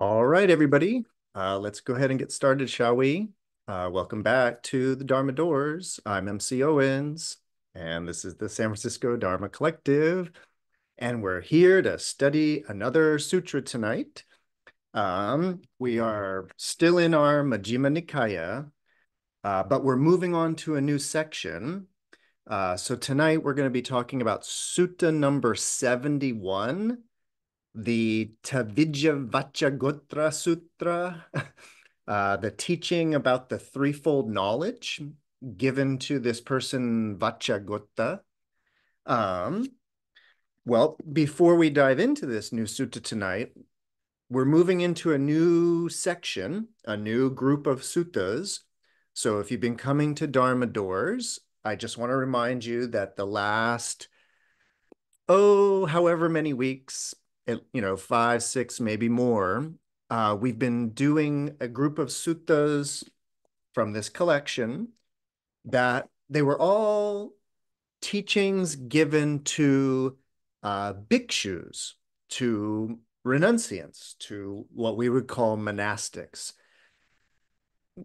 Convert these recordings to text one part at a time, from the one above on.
All right, everybody. Uh, let's go ahead and get started, shall we? Uh, welcome back to the Dharma Doors. I'm MC Owens, and this is the San Francisco Dharma Collective. And we're here to study another sutra tonight. Um, we are still in our Majjhima Nikaya, uh, but we're moving on to a new section. Uh, so tonight we're going to be talking about Sutta number 71, the Tevijjavacchagotta Sutra, uh, the teaching about the threefold knowledge given to this person Vacchagotta. Um, well, before we dive into this new sutta tonight, we're moving into a new section, a new group of suttas. So if you've been coming to Dharma Doors, I just want to remind you that the last, oh, however many weeks, you know, five, six, maybe more, uh, we've been doing a group of suttas from this collection that they were all teachings given to uh, bhikshus, to renunciants, to what we would call monastics.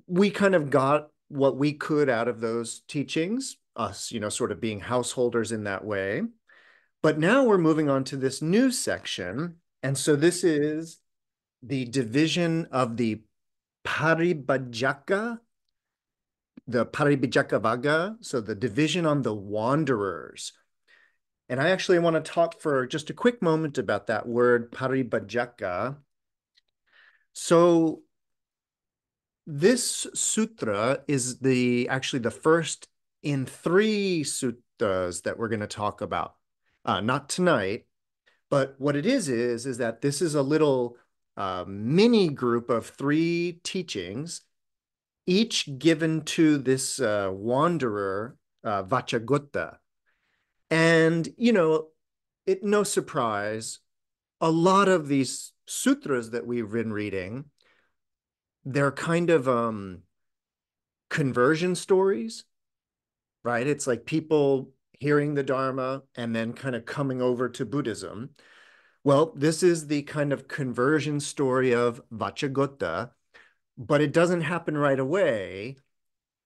We kind of got what we could out of those teachings, us, you know, sort of being householders in that way. But now we're moving on to this new section. And so this is the division of the Paribbajaka, the Paribbajaka Vagga, so the division on the wanderers. And I actually want to talk for just a quick moment about that word Paribbajaka. So this sutra is the actually the first in three sutras that we're going to talk about uh, not tonight, but what it is is is that this is a little uh, mini group of three teachings, each given to this uh, wanderer uh, Vacchagotta, and you know, it no surprise, a lot of these sutras that we've been reading, they're kind of um, conversion stories, right? It's like people hearing the Dharma, and then kind of coming over to Buddhism. Well, this is the kind of conversion story of Vacchagotta, but it doesn't happen right away.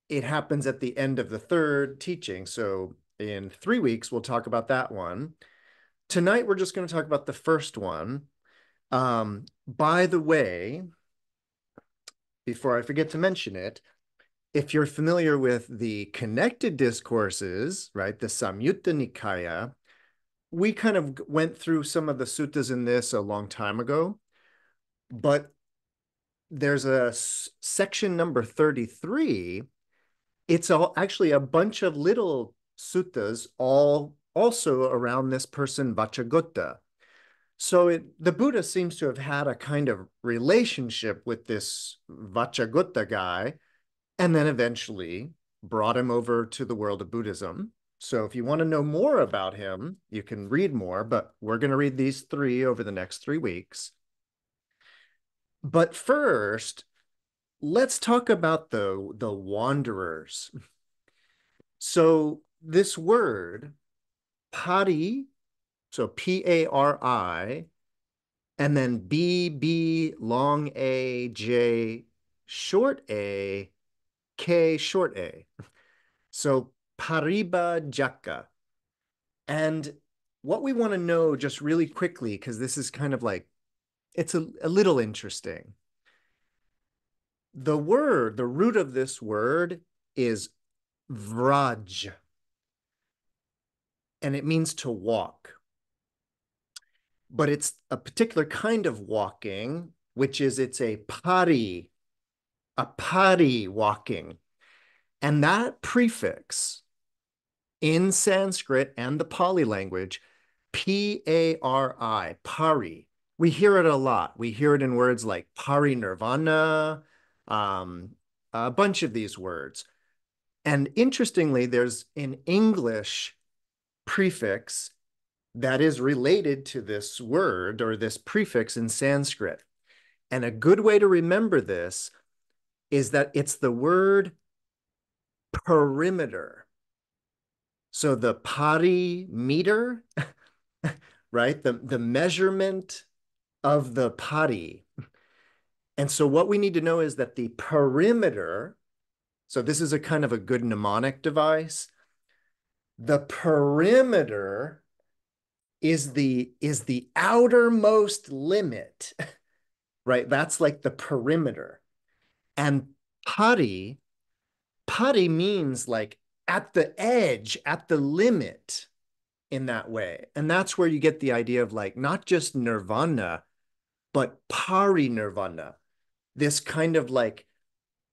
It happens at the end of the third teaching. So in three weeks, we'll talk about that one. Tonight, we're just going to talk about the first one. Um, by the way, before I forget to mention it, if you're familiar with the connected discourses, right, the Samyutta Nikaya, we kind of went through some of the suttas in this a long time ago, but there's a section number 33. It's all actually a bunch of little suttas, all also around this person Vacchagotta. So it, the Buddha seems to have had a kind of relationship with this Vacchagotta guy and then eventually brought him over to the world of Buddhism. So if you want to know more about him, you can read more, but we're going to read these three over the next three weeks. But first, let's talk about the, the wanderers. So this word, pari, so P-A-R-I, and then B-B long A, J short A, K short a. So pariba jaka. And what we want to know just really quickly, because this is kind of like, it's a, a little interesting. The word, the root of this word is vraj. And it means to walk. But it's a particular kind of walking, which is it's a pari a pari walking. And that prefix in Sanskrit and the Pali language, P A R I, pari, we hear it a lot. We hear it in words like parinirvana, um, a bunch of these words. And interestingly, there's an English prefix that is related to this word or this prefix in Sanskrit. And a good way to remember this is that it's the word perimeter. So the pari meter, right? The, the measurement of the pari. And so what we need to know is that the perimeter, so this is a kind of a good mnemonic device. The perimeter is the is the outermost limit, right? That's like the perimeter. And pari, pari means like at the edge, at the limit in that way. And that's where you get the idea of like not just nirvana, but pari nirvana, this kind of like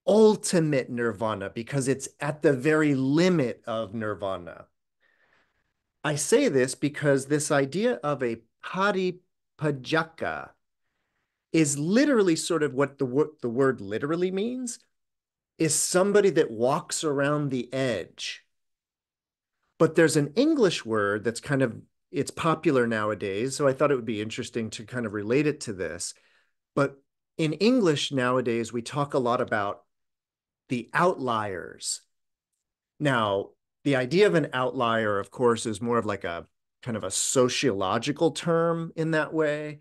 ultimate nirvana because it's at the very limit of nirvana. I say this because this idea of a paribbajaka is literally sort of what the, the word literally means is somebody that walks around the edge. But there's an English word that's kind of it's popular nowadays, so I thought it would be interesting to kind of relate it to this. But in English nowadays, we talk a lot about the outliers. Now, the idea of an outlier, of course, is more of like a kind of a sociological term in that way.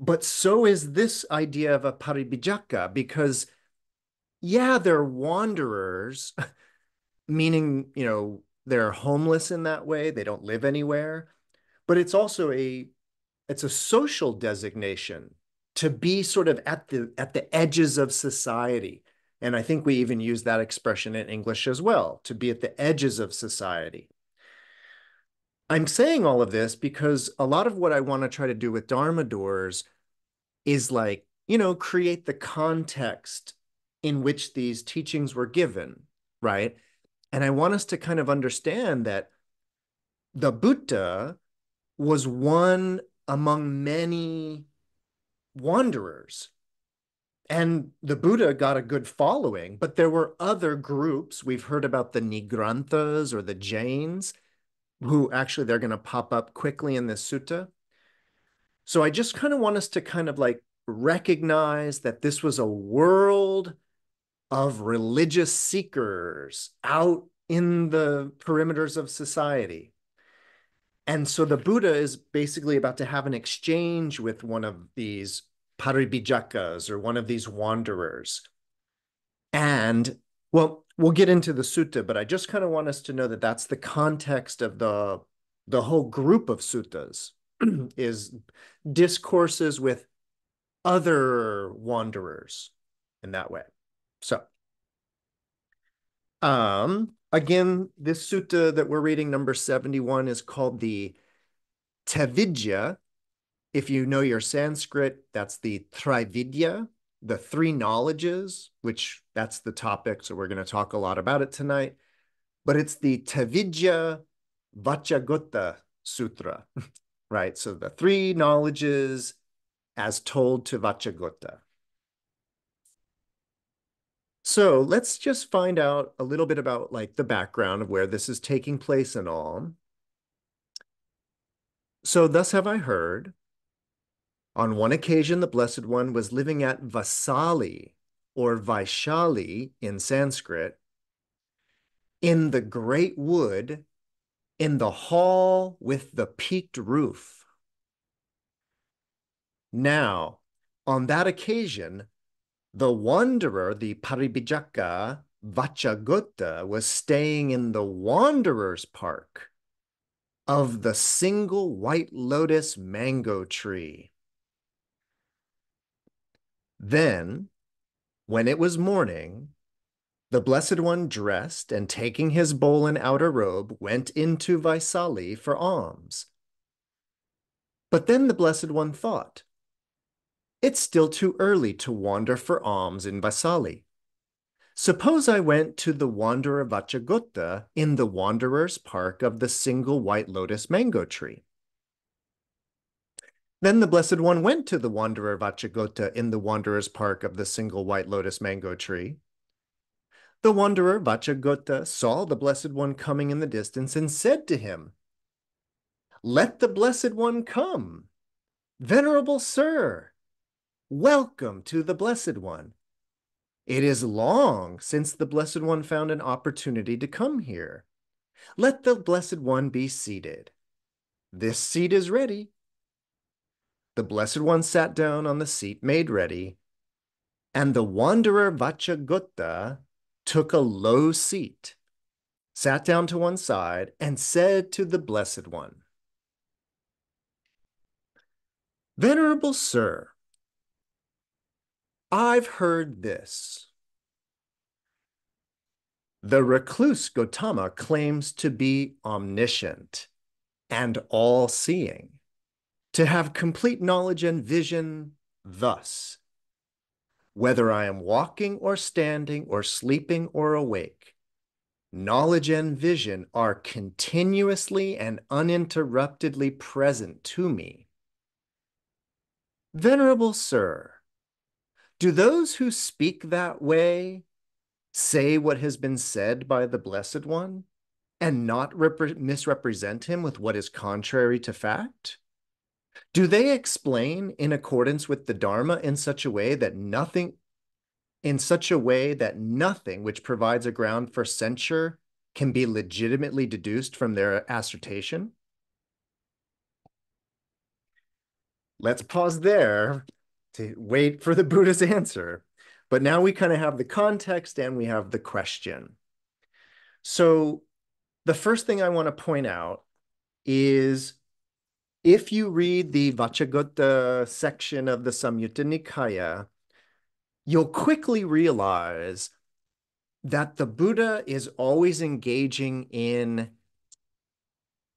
But so is this idea of a paribbajaka, because yeah, they're wanderers, meaning, you know, they're homeless in that way, they don't live anywhere, but it's also a it's a social designation to be sort of at the at the edges of society and I think we even use that expression in English as well, to be at the edges of society. I'm saying all of this because a lot of what I want to try to do with Dharma doors is like, you know, create the context in which these teachings were given, right? And I want us to kind of understand that the Buddha was one among many wanderers and the Buddha got a good following, but there were other groups. We've heard about the Nigranthas or the Jains, who actually they're going to pop up quickly in this sutta. So I just kind of want us to kind of like recognize that this was a world of religious seekers out in the perimeters of society. And so the Buddha is basically about to have an exchange with one of these paribbajakas or one of these wanderers. And well, we'll get into the sutta, but I just kind of want us to know that that's the context of the the whole group of suttas is discourses with other wanderers in that way. So, um, again, this sutta that we're reading, number 71, is called the Tevijja, if you know your Sanskrit, that's the Trividya, the three knowledges, which that's the topic. So we're going to talk a lot about it tonight. But it's the Tevijja Vacchagotta Sutra, right? So the three knowledges as told to Vacchagotta. So let's just find out a little bit about like the background of where this is taking place and all. So thus have I heard on one occasion, the Blessed One was living at Vasali, or Vaishali in Sanskrit, in the great wood, in the hall with the peaked roof. Now, on that occasion, the wanderer, the Paribbajaka Vacchagotta, was staying in the Wanderer's Park of the single white lotus mango tree. Then, when it was morning, the Blessed One dressed and taking his bowl and outer robe went into Vaisali for alms. But then the Blessed One thought, it's still too early to wander for alms in Vaisali. Suppose I went to the wanderer Vacchagotta in the wanderer's park of the single white lotus mango tree. Then the Blessed One went to the wanderer Vacchagotta in the wanderer's park of the single white lotus mango tree. The wanderer Vacchagotta saw the Blessed One coming in the distance and said to him, Let the Blessed One come. Venerable Sir, welcome to the Blessed One. It is long since the Blessed One found an opportunity to come here. Let the Blessed One be seated. This seat is ready. The Blessed One sat down on the seat made ready, And the wanderer Vacchagotta took a low seat, sat down to one side, and said to the Blessed One, Venerable Sir, I've heard this. The recluse Gotama claims to be omniscient and all seeing, to have complete knowledge and vision thus whether I am walking or standing or sleeping or awake. Knowledge and vision are continuously and uninterruptedly present to me. Venerable Sir, do those who speak that way say what has been said by the Blessed One and not misrepresent him with what is contrary to fact? Do they explain in accordance with the Dharma in such a way that nothing, in such a way that nothing which provides a ground for censure can be legitimately deduced from their assertion? Let's pause there to wait for the Buddha's answer. But now we kind of have the context and we have the question. So the first thing I want to point out is if you read the Vacchagotta section of the Samyutta Nikaya, you'll quickly realize that the Buddha is always engaging in,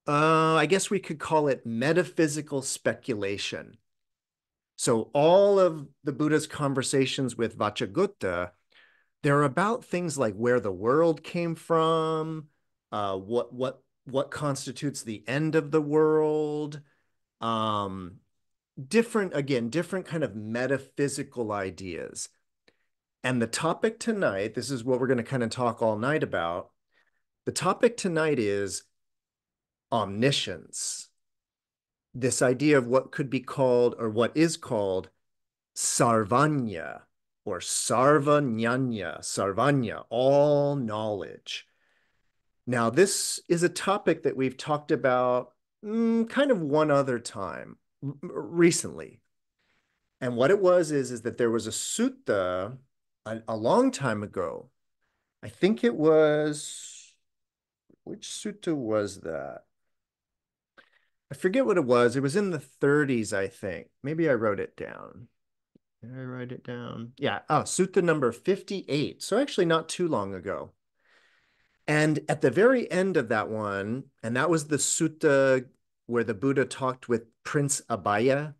uh, I guess we could call it metaphysical speculation. So all of the Buddha's conversations with Vacchagotta, they're about things like where the world came from, uh, what what what constitutes the end of the world, um, different, again, different kind of metaphysical ideas. And the topic tonight, this is what we're going to kind of talk all night about. The topic tonight is omniscience. This idea of what could be called, or what is called, sarvanya, or sarvanyanya, sarvanya, all knowledge. Now, this is a topic that we've talked about mm, kind of one other time recently. And what it was is, is that there was a sutta a, a long time ago. I think it was, which sutta was that? I forget what it was. It was in the 30s, I think. Maybe I wrote it down. Did I write it down? Yeah. Oh, sutta number 58. So actually not too long ago. And at the very end of that one, and that was the sutta where the Buddha talked with Prince Abhaya.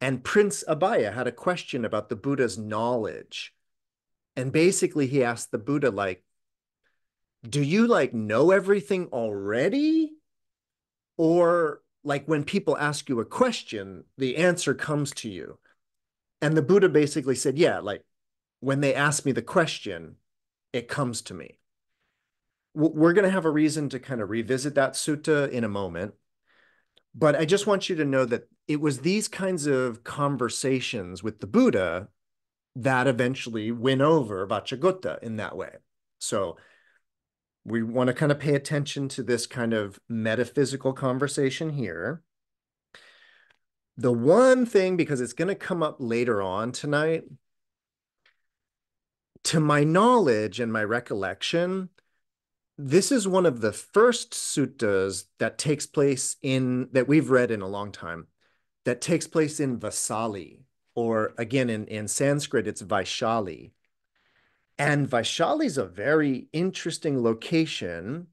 And Prince Abhaya had a question about the Buddha's knowledge. And basically he asked the Buddha, like, do you like know everything already? Or like when people ask you a question, the answer comes to you. And the Buddha basically said, yeah, like when they ask me the question, it comes to me we're going to have a reason to kind of revisit that sutta in a moment. But I just want you to know that it was these kinds of conversations with the Buddha that eventually win over Vacchagotta in that way. So we want to kind of pay attention to this kind of metaphysical conversation here. The one thing, because it's going to come up later on tonight, to my knowledge and my recollection, this is one of the first suttas that takes place in that we've read in a long time that takes place in Vasali, or again in, in Sanskrit, it's Vaishali. And Vaishali is a very interesting location.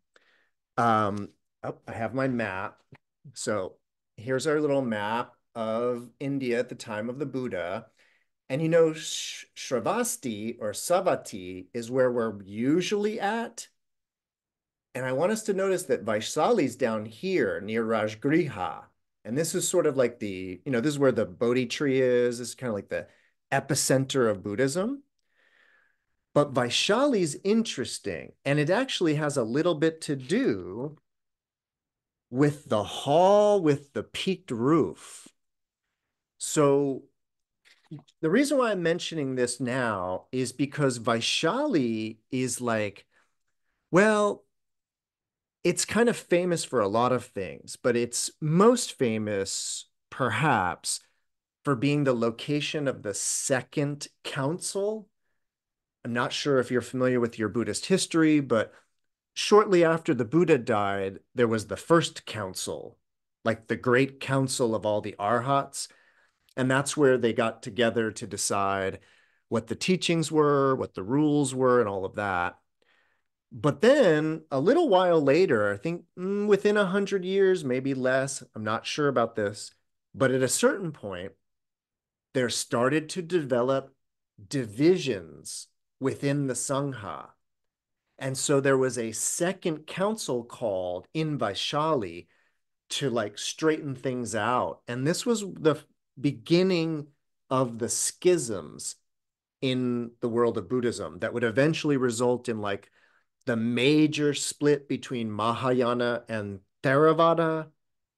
Um, oh, I have my map. So here's our little map of India at the time of the Buddha. And you know, Shravasti or Savatthi is where we're usually at and I want us to notice that Vaishali's down here near Rajgriha. And this is sort of like the, you know, this is where the Bodhi tree is. This is kind of like the epicenter of Buddhism. But Vaishali's interesting. And it actually has a little bit to do with the hall with the peaked roof. So the reason why I'm mentioning this now is because Vaishali is like, well, it's kind of famous for a lot of things, but it's most famous perhaps for being the location of the second council. I'm not sure if you're familiar with your Buddhist history, but shortly after the Buddha died, there was the first council, like the great council of all the arhats. And that's where they got together to decide what the teachings were, what the rules were, and all of that. But then a little while later, I think mm, within a hundred years, maybe less, I'm not sure about this, but at a certain point, there started to develop divisions within the Sangha. And so there was a second council called in Vaishali to like straighten things out. And this was the beginning of the schisms in the world of Buddhism that would eventually result in like the major split between Mahayana and Theravada,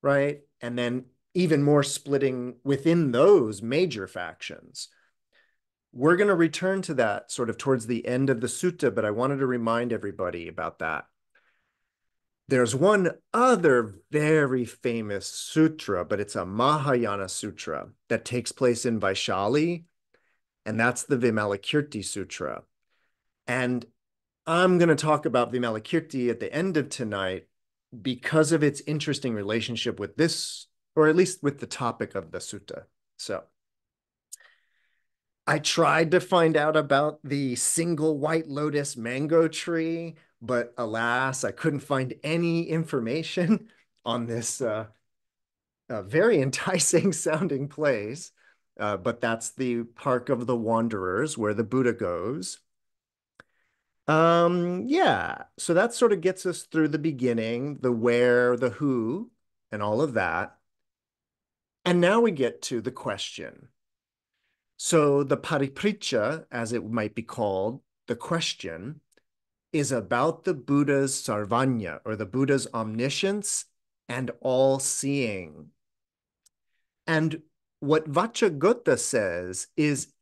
right? And then even more splitting within those major factions. We're going to return to that sort of towards the end of the sutta, but I wanted to remind everybody about that. There's one other very famous sutra, but it's a Mahayana sutra that takes place in Vaishali, and that's the Vimalakirti Sutra. And I'm going to talk about Vimalakirti at the end of tonight because of its interesting relationship with this, or at least with the topic of the sutta. So I tried to find out about the single white lotus mango tree, but alas, I couldn't find any information on this uh, uh, very enticing sounding place. Uh, but that's the Park of the Wanderers where the Buddha goes. Um, yeah, so that sort of gets us through the beginning, the where, the who, and all of that. And now we get to the question. So the paripricha, as it might be called, the question, is about the Buddha's sarvanya, or the Buddha's omniscience and all-seeing. And what Vacchagotta says is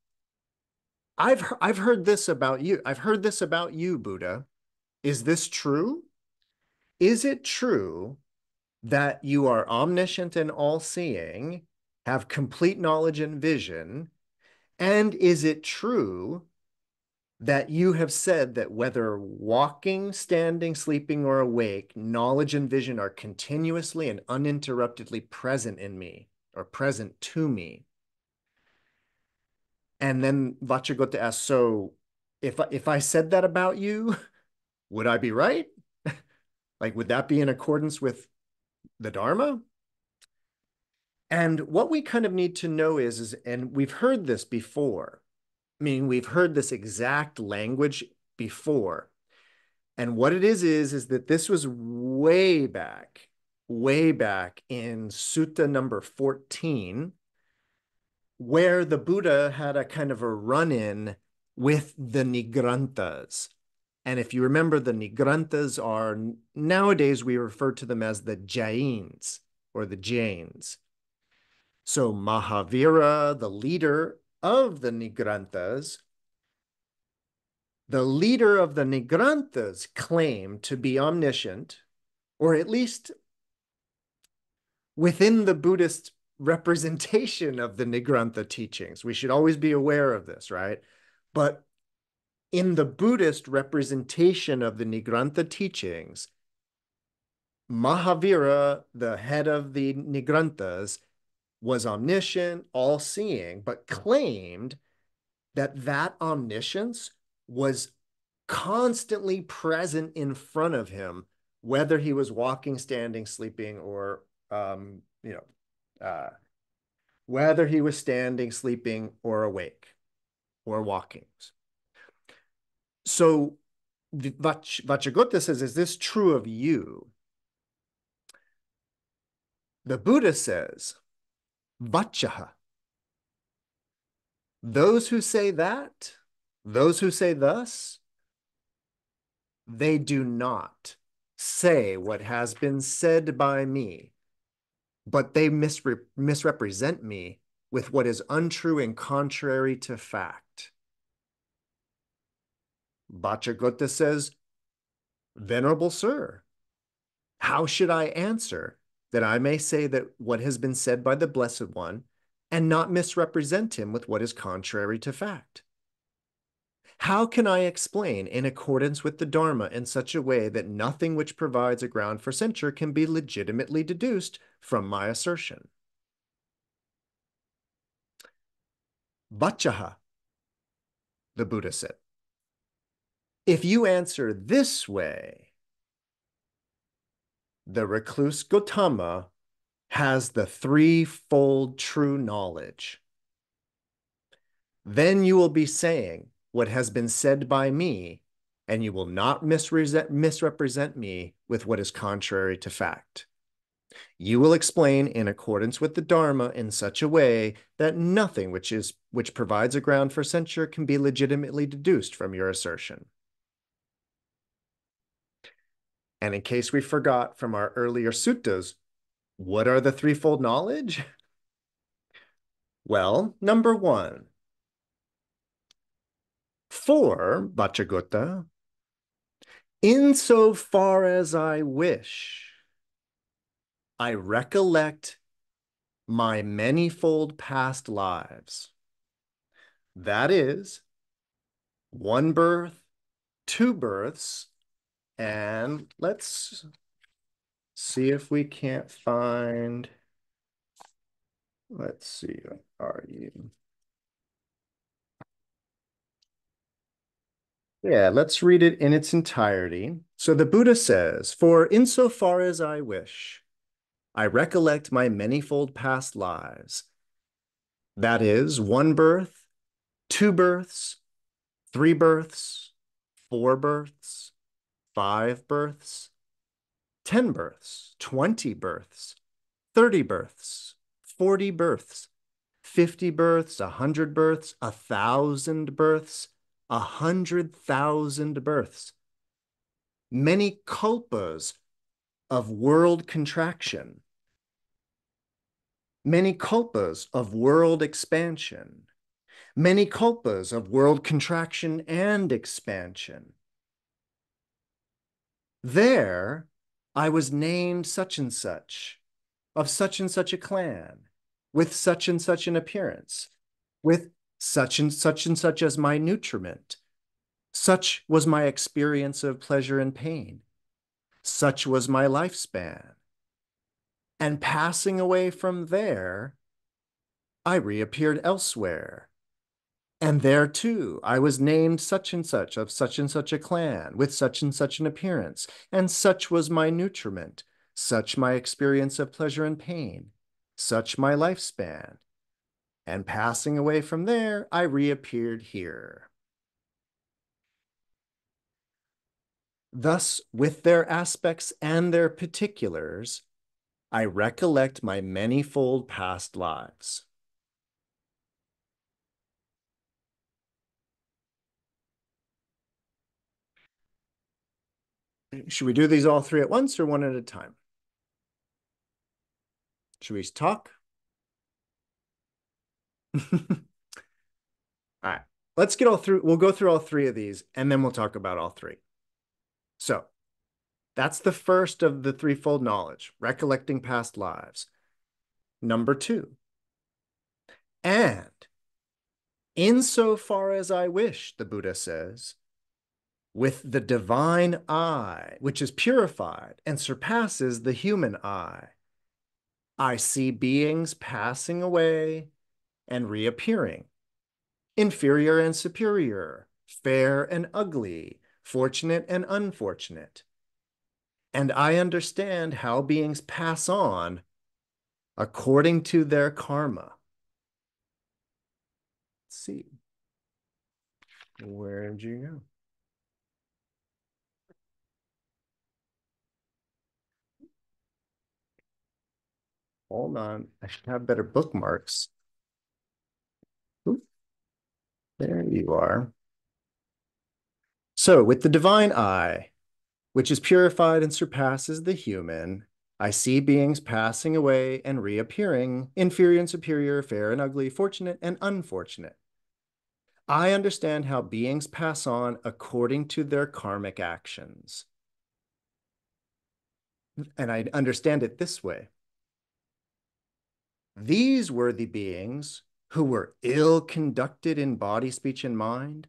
I've I've heard this about you. I've heard this about you, Buddha. Is this true? Is it true that you are omniscient and all-seeing, have complete knowledge and vision? And is it true that you have said that whether walking, standing, sleeping, or awake, knowledge and vision are continuously and uninterruptedly present in me or present to me? And then Vacchagotta asks, so if, if I said that about you, would I be right? like, would that be in accordance with the Dharma? And what we kind of need to know is, is, and we've heard this before, I mean, we've heard this exact language before. And what it is, is, is that this was way back, way back in Sutta number 14, where the Buddha had a kind of a run in with the Nigranthas. And if you remember, the Nigranthas are nowadays we refer to them as the Jains or the Jains. So Mahavira, the leader of the Nigranthas, the leader of the Nigranthas claimed to be omniscient, or at least within the Buddhist representation of the Nigrantha teachings. We should always be aware of this, right? But in the Buddhist representation of the Nigrantha teachings, Mahavira, the head of the Nigranthas, was omniscient, all seeing, but claimed that that omniscience was constantly present in front of him, whether he was walking, standing, sleeping, or, um, you know, uh, whether he was standing, sleeping, or awake, or walking. So Vach Vacchagotta says, is this true of you? The Buddha says, Vaccha. Those who say that, those who say thus, they do not say what has been said by me but they misre misrepresent me with what is untrue and contrary to fact. Vacchagotta says, Venerable Sir, how should I answer that I may say that what has been said by the Blessed One and not misrepresent him with what is contrary to fact? How can I explain in accordance with the Dharma in such a way that nothing which provides a ground for censure can be legitimately deduced from my assertion? Vaccha, the Buddha said. If you answer this way, the recluse Gotama has the threefold true knowledge. Then you will be saying what has been said by me, and you will not misrepresent me with what is contrary to fact. You will explain in accordance with the Dharma in such a way that nothing which is which provides a ground for censure can be legitimately deduced from your assertion. And in case we forgot from our earlier suttas, what are the threefold knowledge? Well, number one, for Vacchagotta, insofar as I wish, I recollect my manifold past lives. That is one birth, two births, and let's see if we can't find, let's see, are you? Yeah, let's read it in its entirety. So the Buddha says, For insofar as I wish, I recollect my manifold past lives. That is, one birth, two births, three births, four births, five births, 10 births, 20 births, 30 births, 40 births, 50 births, a 100 births, a 1,000 births, 100,000 births. Many kalpas of world contraction, many kalpas of world expansion, many kalpas of world contraction and expansion. There, I was named such and such, of such and such a clan, with such and such an appearance, with such and such and such as my nutriment. Such was my experience of pleasure and pain. Such was my lifespan. And passing away from there, I reappeared elsewhere and there too, I was named such and such of such and such a clan, with such and such an appearance, and such was my nutriment, such my experience of pleasure and pain, such my lifespan. And passing away from there, I reappeared here. Thus, with their aspects and their particulars, I recollect my manifold past lives. Should we do these all three at once or one at a time? Should we talk? all right, let's get all through. We'll go through all three of these and then we'll talk about all three. So that's the first of the threefold knowledge, recollecting past lives. Number two, and insofar as I wish, the Buddha says, with the divine eye, which is purified and surpasses the human eye. I see beings passing away and reappearing, inferior and superior, fair and ugly, fortunate and unfortunate. And I understand how beings pass on according to their karma. Let's see. Where did you go? Hold on. I should have better bookmarks. There you are. So with the divine eye, which is purified and surpasses the human, I see beings passing away and reappearing, inferior and superior, fair and ugly, fortunate and unfortunate. I understand how beings pass on according to their karmic actions. And I understand it this way. These worthy beings who were ill conducted in body, speech, and mind,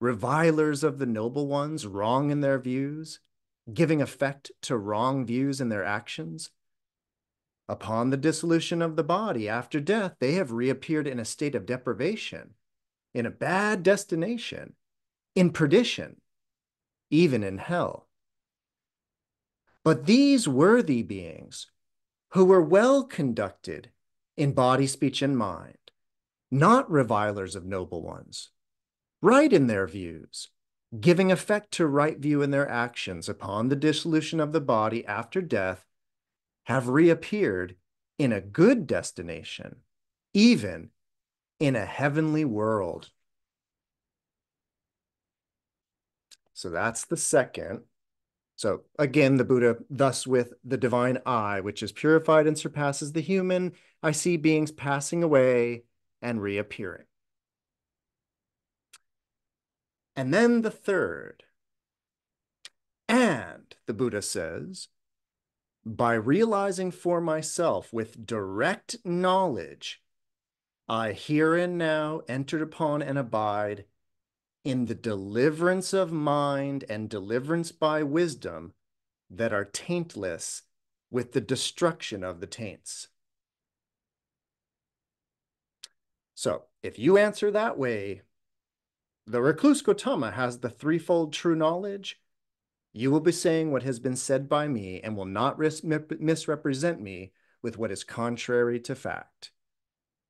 revilers of the noble ones, wrong in their views, giving effect to wrong views in their actions. Upon the dissolution of the body after death, they have reappeared in a state of deprivation, in a bad destination, in perdition, even in hell. But these worthy beings, who were well conducted in body, speech, and mind, not revilers of noble ones, right in their views, giving effect to right view in their actions upon the dissolution of the body after death, have reappeared in a good destination, even in a heavenly world. So that's the second. So again, the Buddha, thus with the divine eye, which is purified and surpasses the human, I see beings passing away and reappearing. And then the third. And the Buddha says, by realizing for myself with direct knowledge, I here and now entered upon and abide in the deliverance of mind and deliverance by wisdom that are taintless with the destruction of the taints. So if you answer that way, the recluse Gotama has the threefold true knowledge. You will be saying what has been said by me and will not misrepresent me with what is contrary to fact.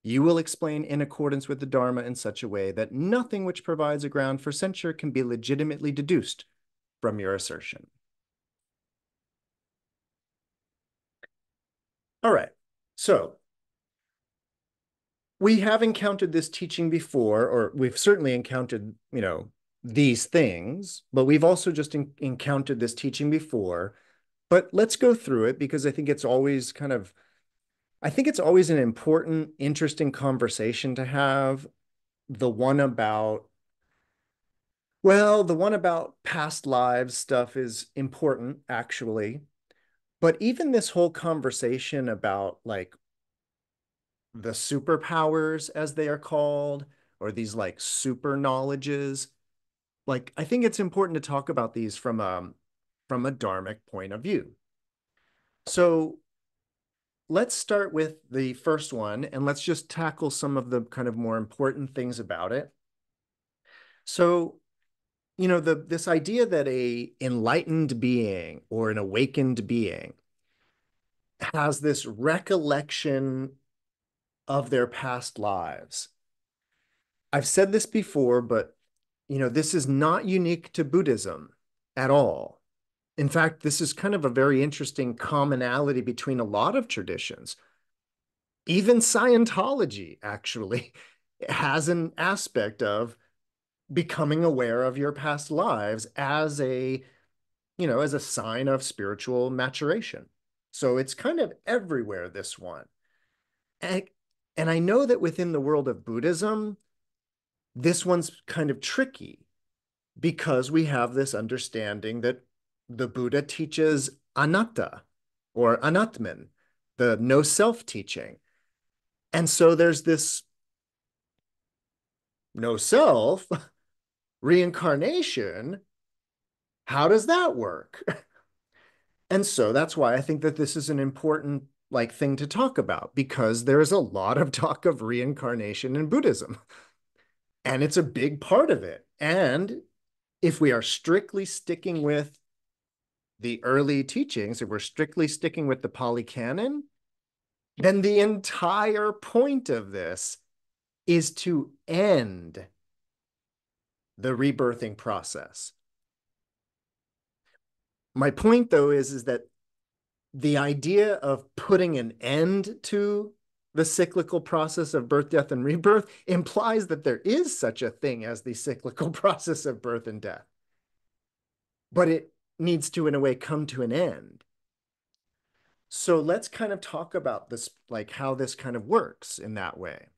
You will explain in accordance with the Dharma in such a way that nothing which provides a ground for censure can be legitimately deduced from your assertion. All right, so we have encountered this teaching before, or we've certainly encountered, you know, these things, but we've also just encountered this teaching before. But let's go through it because I think it's always kind of, I think it's always an important, interesting conversation to have. The one about, well, the one about past lives stuff is important, actually. But even this whole conversation about like the superpowers as they are called or these like super knowledges. Like i think it's important to talk about these from a from a dharmic point of view. So let's start with the first one and let's just tackle some of the kind of more important things about it. So you know the this idea that a enlightened being or an awakened being has this recollection of their past lives. I've said this before, but you know, this is not unique to Buddhism at all. In fact, this is kind of a very interesting commonality between a lot of traditions. Even Scientology actually has an aspect of becoming aware of your past lives as a you know as a sign of spiritual maturation so it's kind of everywhere this one and I know that within the world of Buddhism, this one's kind of tricky because we have this understanding that the Buddha teaches anatta or anatman, the no self teaching. And so there's this no self reincarnation. How does that work? and so that's why I think that this is an important like thing to talk about because there's a lot of talk of reincarnation in Buddhism. And it's a big part of it. And if we are strictly sticking with the early teachings, if we're strictly sticking with the Pali Canon, then the entire point of this is to end the rebirthing process. My point, though, is, is that the idea of putting an end to the cyclical process of birth, death, and rebirth implies that there is such a thing as the cyclical process of birth and death. But it needs to, in a way, come to an end. So let's kind of talk about this, like how this kind of works in that way.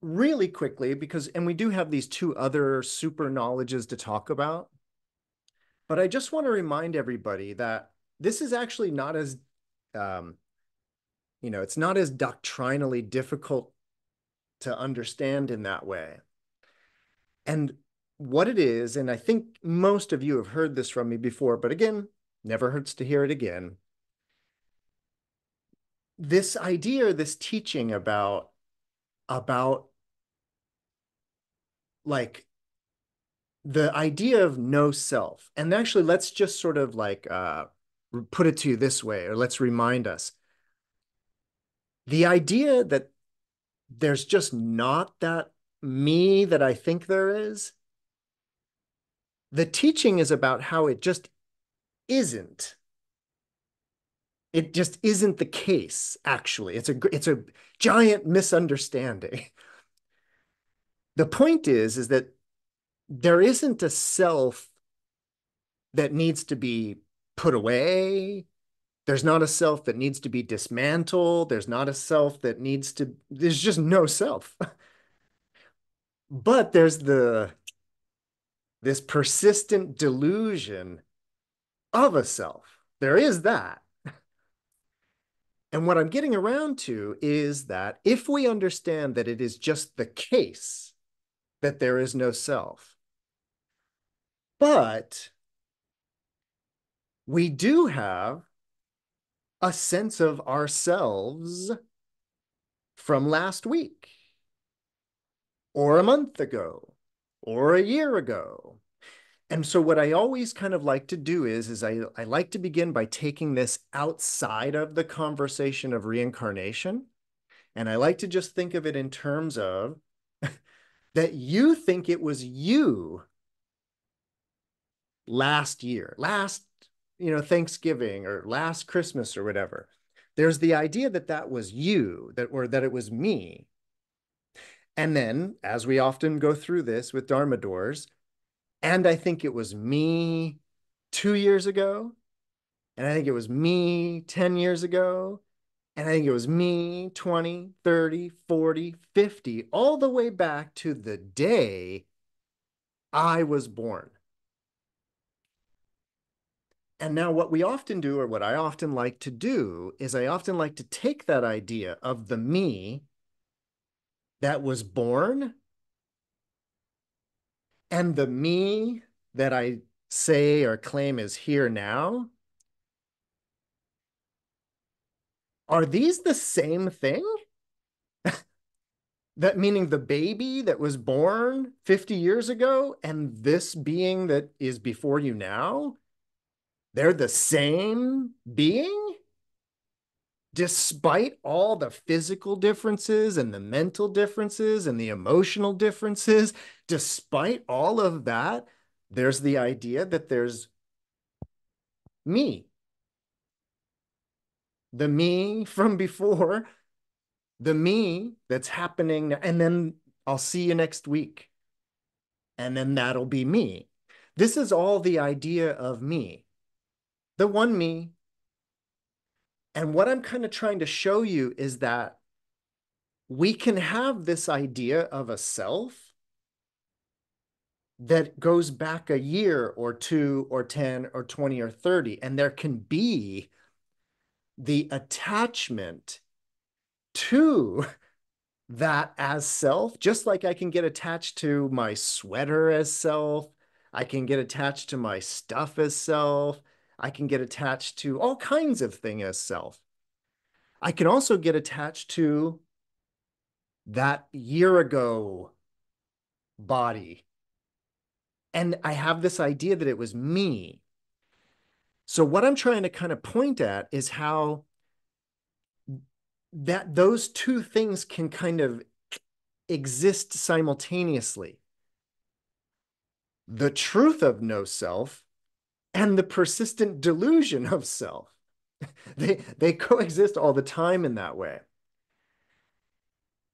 Really quickly, because, and we do have these two other super knowledges to talk about. But I just want to remind everybody that this is actually not as um, You know, it's not as doctrinally difficult to understand in that way. And what it is, and I think most of you have heard this from me before, but again, never hurts to hear it again. This idea, this teaching about about like the idea of no self. And actually, let's just sort of like uh, put it to you this way, or let's remind us the idea that there's just not that me that I think there is. The teaching is about how it just isn't. It just isn't the case, actually. It's a, it's a giant misunderstanding. The point is, is that there isn't a self that needs to be put away. There's not a self that needs to be dismantled. There's not a self that needs to, there's just no self. but there's the, this persistent delusion of a self. There is that. And what I'm getting around to is that if we understand that it is just the case that there is no self, but we do have a sense of ourselves from last week, or a month ago, or a year ago. And so what I always kind of like to do is, is I, I like to begin by taking this outside of the conversation of reincarnation. And I like to just think of it in terms of that you think it was you last year, last, you know, Thanksgiving or last Christmas or whatever. There's the idea that that was you, that or that it was me. And then, as we often go through this with Dharma doors, and I think it was me two years ago, and I think it was me 10 years ago, and I think it was me 20, 30, 40, 50, all the way back to the day I was born. And now, what we often do, or what I often like to do, is I often like to take that idea of the me that was born and the me that I say or claim is here now. Are these the same thing? that meaning the baby that was born 50 years ago and this being that is before you now? They're the same being? Despite all the physical differences and the mental differences and the emotional differences, despite all of that, there's the idea that there's me. The me from before, the me that's happening, and then I'll see you next week. And then that'll be me. This is all the idea of me the one me. And what I'm kind of trying to show you is that we can have this idea of a self that goes back a year or two or 10 or 20 or 30, and there can be the attachment to that as self, just like I can get attached to my sweater as self, I can get attached to my stuff as self, I can get attached to all kinds of thing as self. I can also get attached to that year ago body. And I have this idea that it was me. So what I'm trying to kind of point at is how that those two things can kind of exist simultaneously. The truth of no self and the persistent delusion of self. they, they coexist all the time in that way.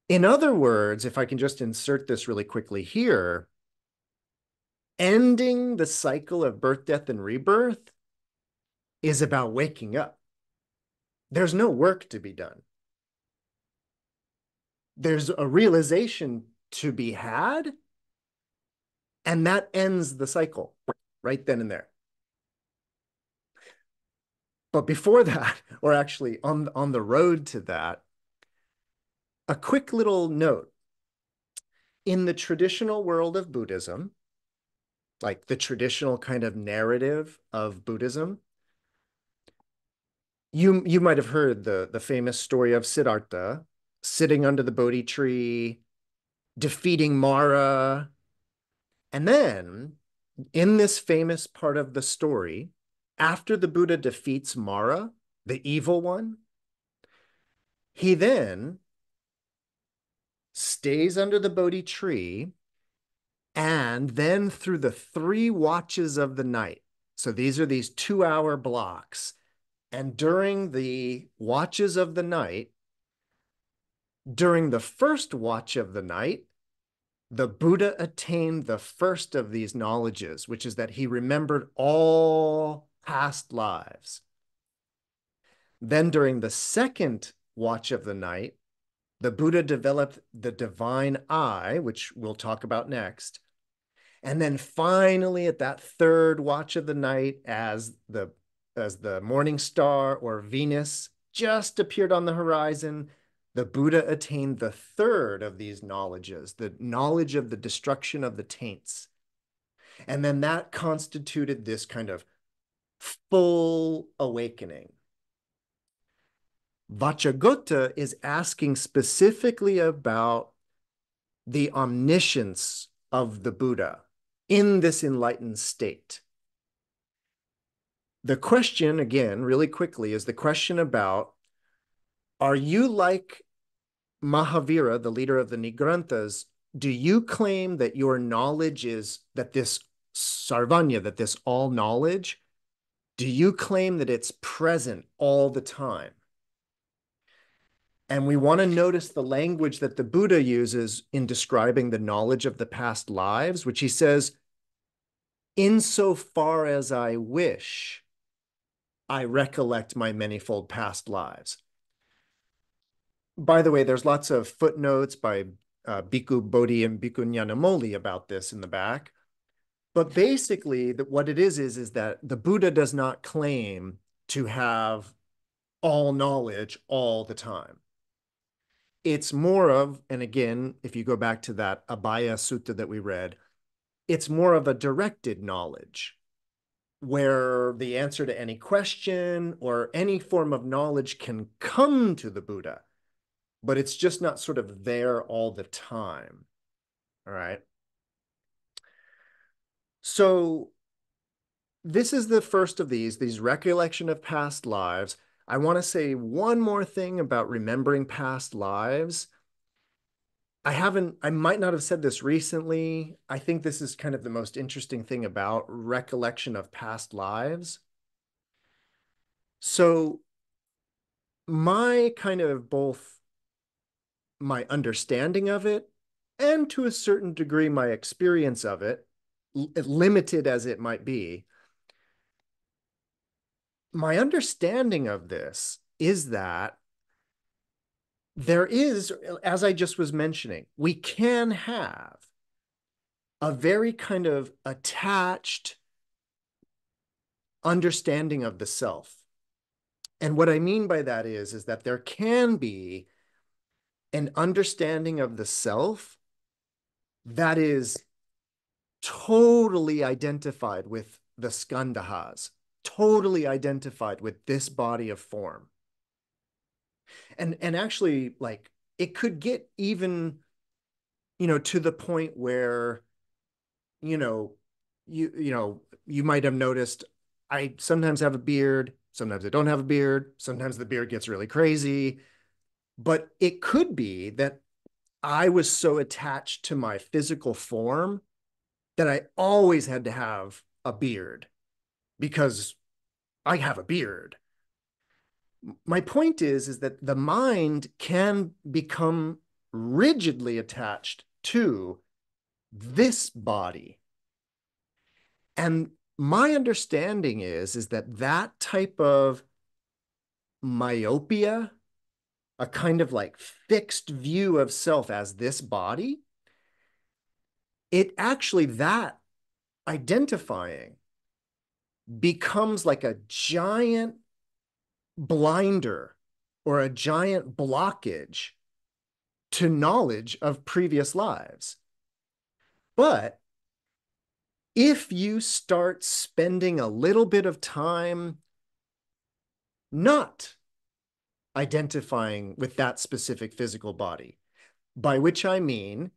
In other words, if I can just insert this really quickly here, ending the cycle of birth, death, and rebirth is about waking up. There's no work to be done. There's a realization to be had, and that ends the cycle right then and there. But before that, or actually on, on the road to that, a quick little note. In the traditional world of Buddhism, like the traditional kind of narrative of Buddhism, you you might have heard the the famous story of Siddhartha sitting under the Bodhi tree, defeating Mara. And then in this famous part of the story, after the Buddha defeats Mara, the evil one, he then stays under the Bodhi tree and then through the three watches of the night. So these are these two hour blocks. And during the watches of the night, during the first watch of the night, the Buddha attained the first of these knowledges, which is that he remembered all past lives. Then during the second watch of the night, the Buddha developed the divine eye, which we'll talk about next. And then finally, at that third watch of the night, as the as the morning star or Venus just appeared on the horizon, the Buddha attained the third of these knowledges, the knowledge of the destruction of the taints. And then that constituted this kind of full awakening. Vacchagotta is asking specifically about the omniscience of the Buddha in this enlightened state. The question, again, really quickly, is the question about are you like Mahavira, the leader of the Nigranthas? Do you claim that your knowledge is that this sarvanya, that this all knowledge, do you claim that it's present all the time? And we want to notice the language that the Buddha uses in describing the knowledge of the past lives, which he says, insofar as I wish, I recollect my manifold past lives by the way, there's lots of footnotes by uh, Bhikkhu Bodhi and Bhikkhu Nyanamoli about this in the back. But basically, what it is, is, is that the Buddha does not claim to have all knowledge all the time. It's more of, and again, if you go back to that Abhaya Sutta that we read, it's more of a directed knowledge where the answer to any question or any form of knowledge can come to the Buddha but it's just not sort of there all the time. All right. So this is the first of these, these recollection of past lives. I want to say one more thing about remembering past lives. I haven't, I might not have said this recently. I think this is kind of the most interesting thing about recollection of past lives. So, my kind of both my understanding of it and to a certain degree my experience of it limited as it might be. My understanding of this is that there is as i just was mentioning we can have a very kind of attached understanding of the self. And what i mean by that is is that there can be an understanding of the self that is totally identified with the skandhas, totally identified with this body of form. And and actually like it could get even you know to the point where you know you you know you might have noticed I sometimes have a beard, sometimes I don't have a beard, sometimes the beard gets really crazy, but it could be that I was so attached to my physical form that I always had to have a beard because I have a beard. My point is is that the mind can become rigidly attached to this body. And my understanding is is that that type of myopia a kind of like fixed view of self as this body, it actually, that identifying becomes like a giant blinder or a giant blockage to knowledge of previous lives. But if you start spending a little bit of time not identifying with that specific physical body, by which I mean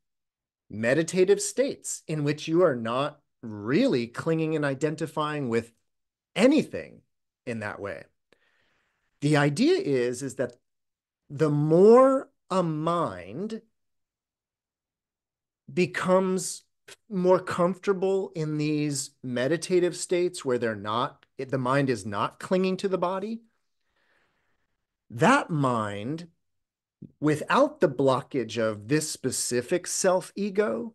meditative states in which you are not really clinging and identifying with anything in that way. The idea is, is that the more a mind becomes more comfortable in these meditative states where they're not, the mind is not clinging to the body, that mind, without the blockage of this specific self ego,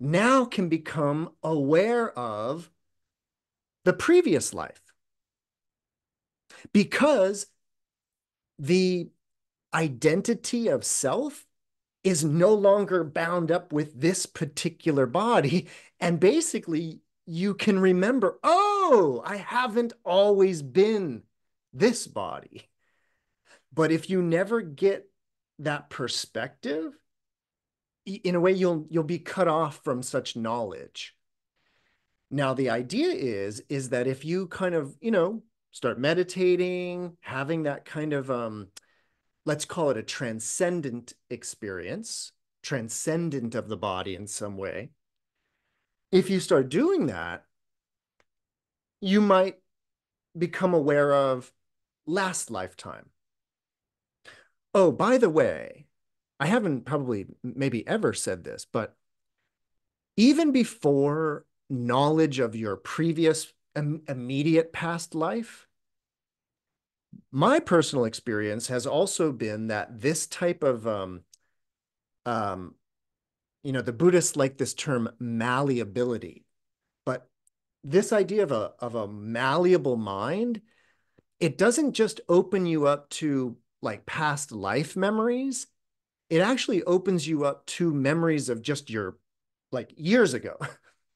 now can become aware of the previous life. Because the identity of self is no longer bound up with this particular body. And basically, you can remember, oh, I haven't always been this body. But if you never get that perspective, in a way you'll you'll be cut off from such knowledge. Now the idea is is that if you kind of, you know, start meditating, having that kind of um let's call it a transcendent experience, transcendent of the body in some way. If you start doing that, you might become aware of last lifetime. Oh, by the way, I haven't probably maybe ever said this, but even before knowledge of your previous Im immediate past life, my personal experience has also been that this type of um, um, you know the buddhists like this term malleability but this idea of a of a malleable mind it doesn't just open you up to like past life memories it actually opens you up to memories of just your like years ago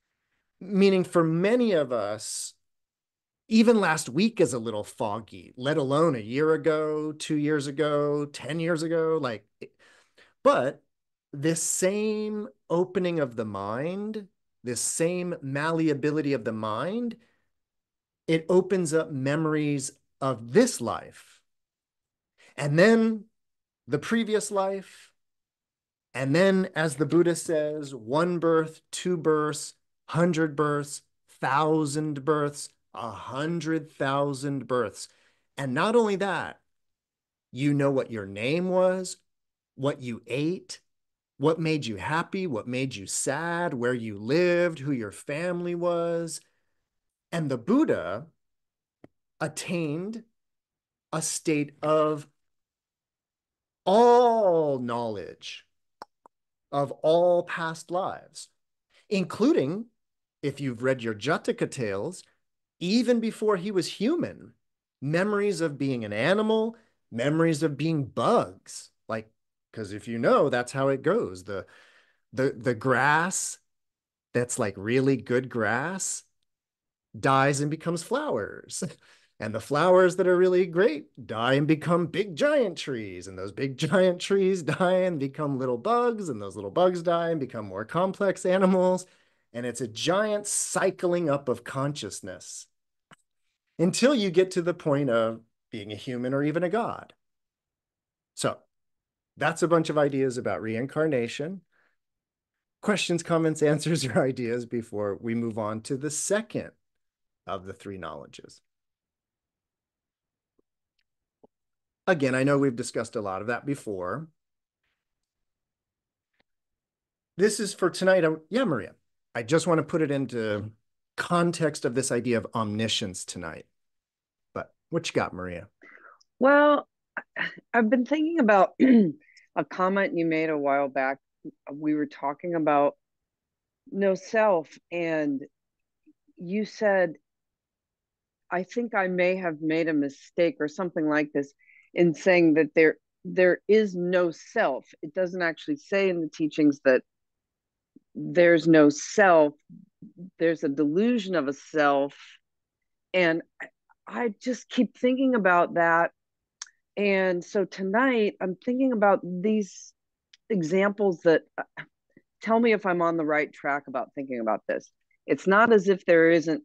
meaning for many of us even last week is a little foggy, let alone a year ago, two years ago, 10 years ago. Like, but this same opening of the mind, this same malleability of the mind, it opens up memories of this life. And then the previous life. And then, as the Buddha says, one birth, two births, hundred births, thousand births, a hundred thousand births. And not only that, you know what your name was, what you ate, what made you happy, what made you sad, where you lived, who your family was. And the Buddha attained a state of all knowledge of all past lives, including, if you've read your Jataka tales, even before he was human, memories of being an animal, memories of being bugs. Like, because if you know, that's how it goes. The the the grass that's like really good grass dies and becomes flowers. And the flowers that are really great die and become big giant trees. And those big giant trees die and become little bugs. And those little bugs die and become more complex animals. And it's a giant cycling up of consciousness until you get to the point of being a human or even a god. So that's a bunch of ideas about reincarnation. Questions, comments, answers, or ideas before we move on to the second of the three knowledges. Again, I know we've discussed a lot of that before. This is for tonight. Oh, yeah, Maria. I just want to put it into context of this idea of omniscience tonight. But what you got, Maria? Well, I've been thinking about a comment you made a while back. We were talking about no self, and you said, I think I may have made a mistake or something like this in saying that there there is no self. It doesn't actually say in the teachings that there's no self there's a delusion of a self and I just keep thinking about that. And so tonight I'm thinking about these examples that uh, tell me if I'm on the right track about thinking about this. It's not as if there isn't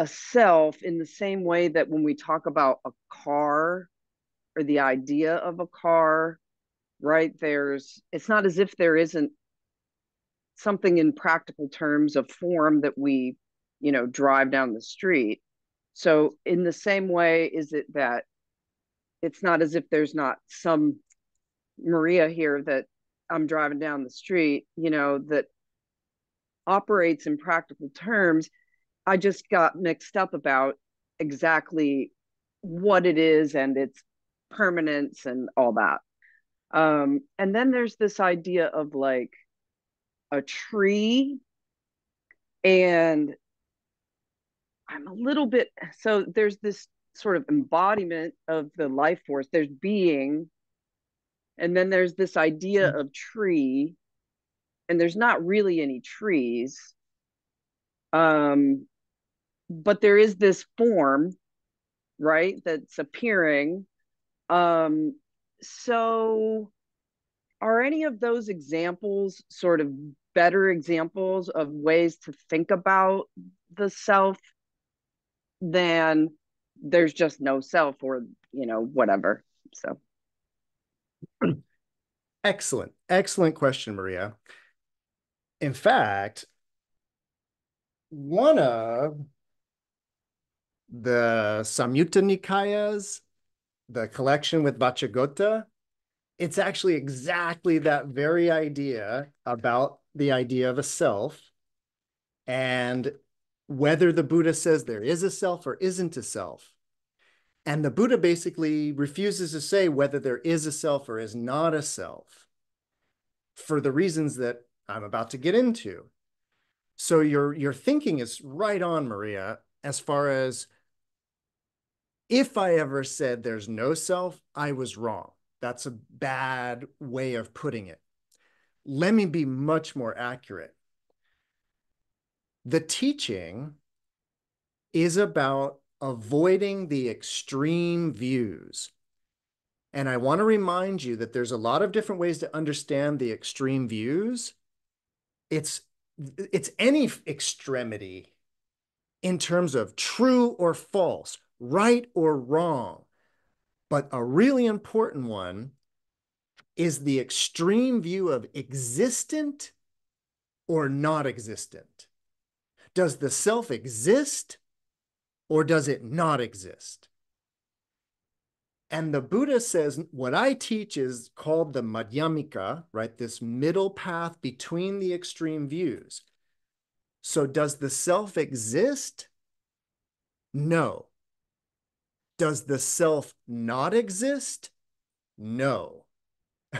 a self in the same way that when we talk about a car or the idea of a car, right? There's, it's not as if there isn't something in practical terms of form that we, you know, drive down the street. So, in the same way, is it that it's not as if there's not some Maria here that I'm driving down the street, you know, that operates in practical terms. I just got mixed up about exactly what it is and its permanence and all that. Um, and then there's this idea of like a tree and I'm a little bit so there's this sort of embodiment of the life force. There's being, and then there's this idea mm-hmm. of tree, and there's not really any trees. Um, but there is this form, right, that's appearing. Um, so are any of those examples sort of better examples of ways to think about the self than there's just no self or you know whatever so excellent excellent question maria in fact one of the samyutta nikayas the collection with vacchagotta it's actually exactly that very idea about the idea of a self and whether the Buddha says there is a self or isn't a self. And the Buddha basically refuses to say whether there is a self or is not a self for the reasons that I'm about to get into. So your, your thinking is right on, Maria, as far as if I ever said there's no self, I was wrong. That's a bad way of putting it. Let me be much more accurate the teaching is about avoiding the extreme views. And I want to remind you that there's a lot of different ways to understand the extreme views. It's it's any extremity in terms of true or false, right or wrong. But a really important one is the extreme view of existent or not existent. Does the self exist or does it not exist? And the Buddha says, what I teach is called the Madhyamika, right? This middle path between the extreme views. So, does the self exist? No. Does the self not exist? No.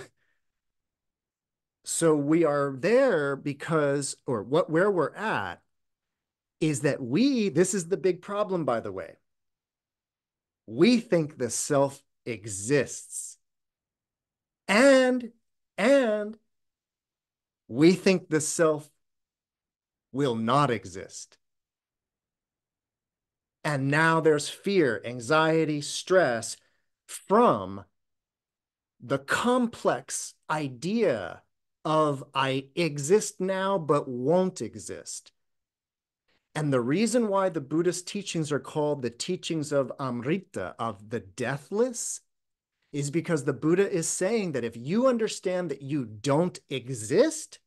so we are there because, or what where we're at is that we, this is the big problem, by the way. We think the self exists. And, and we think the self will not exist. And now there's fear, anxiety, stress from the complex idea of I exist now but won't exist. And the reason why the Buddhist teachings are called the teachings of Amrita, of the deathless, is because the Buddha is saying that if you understand that you don't exist,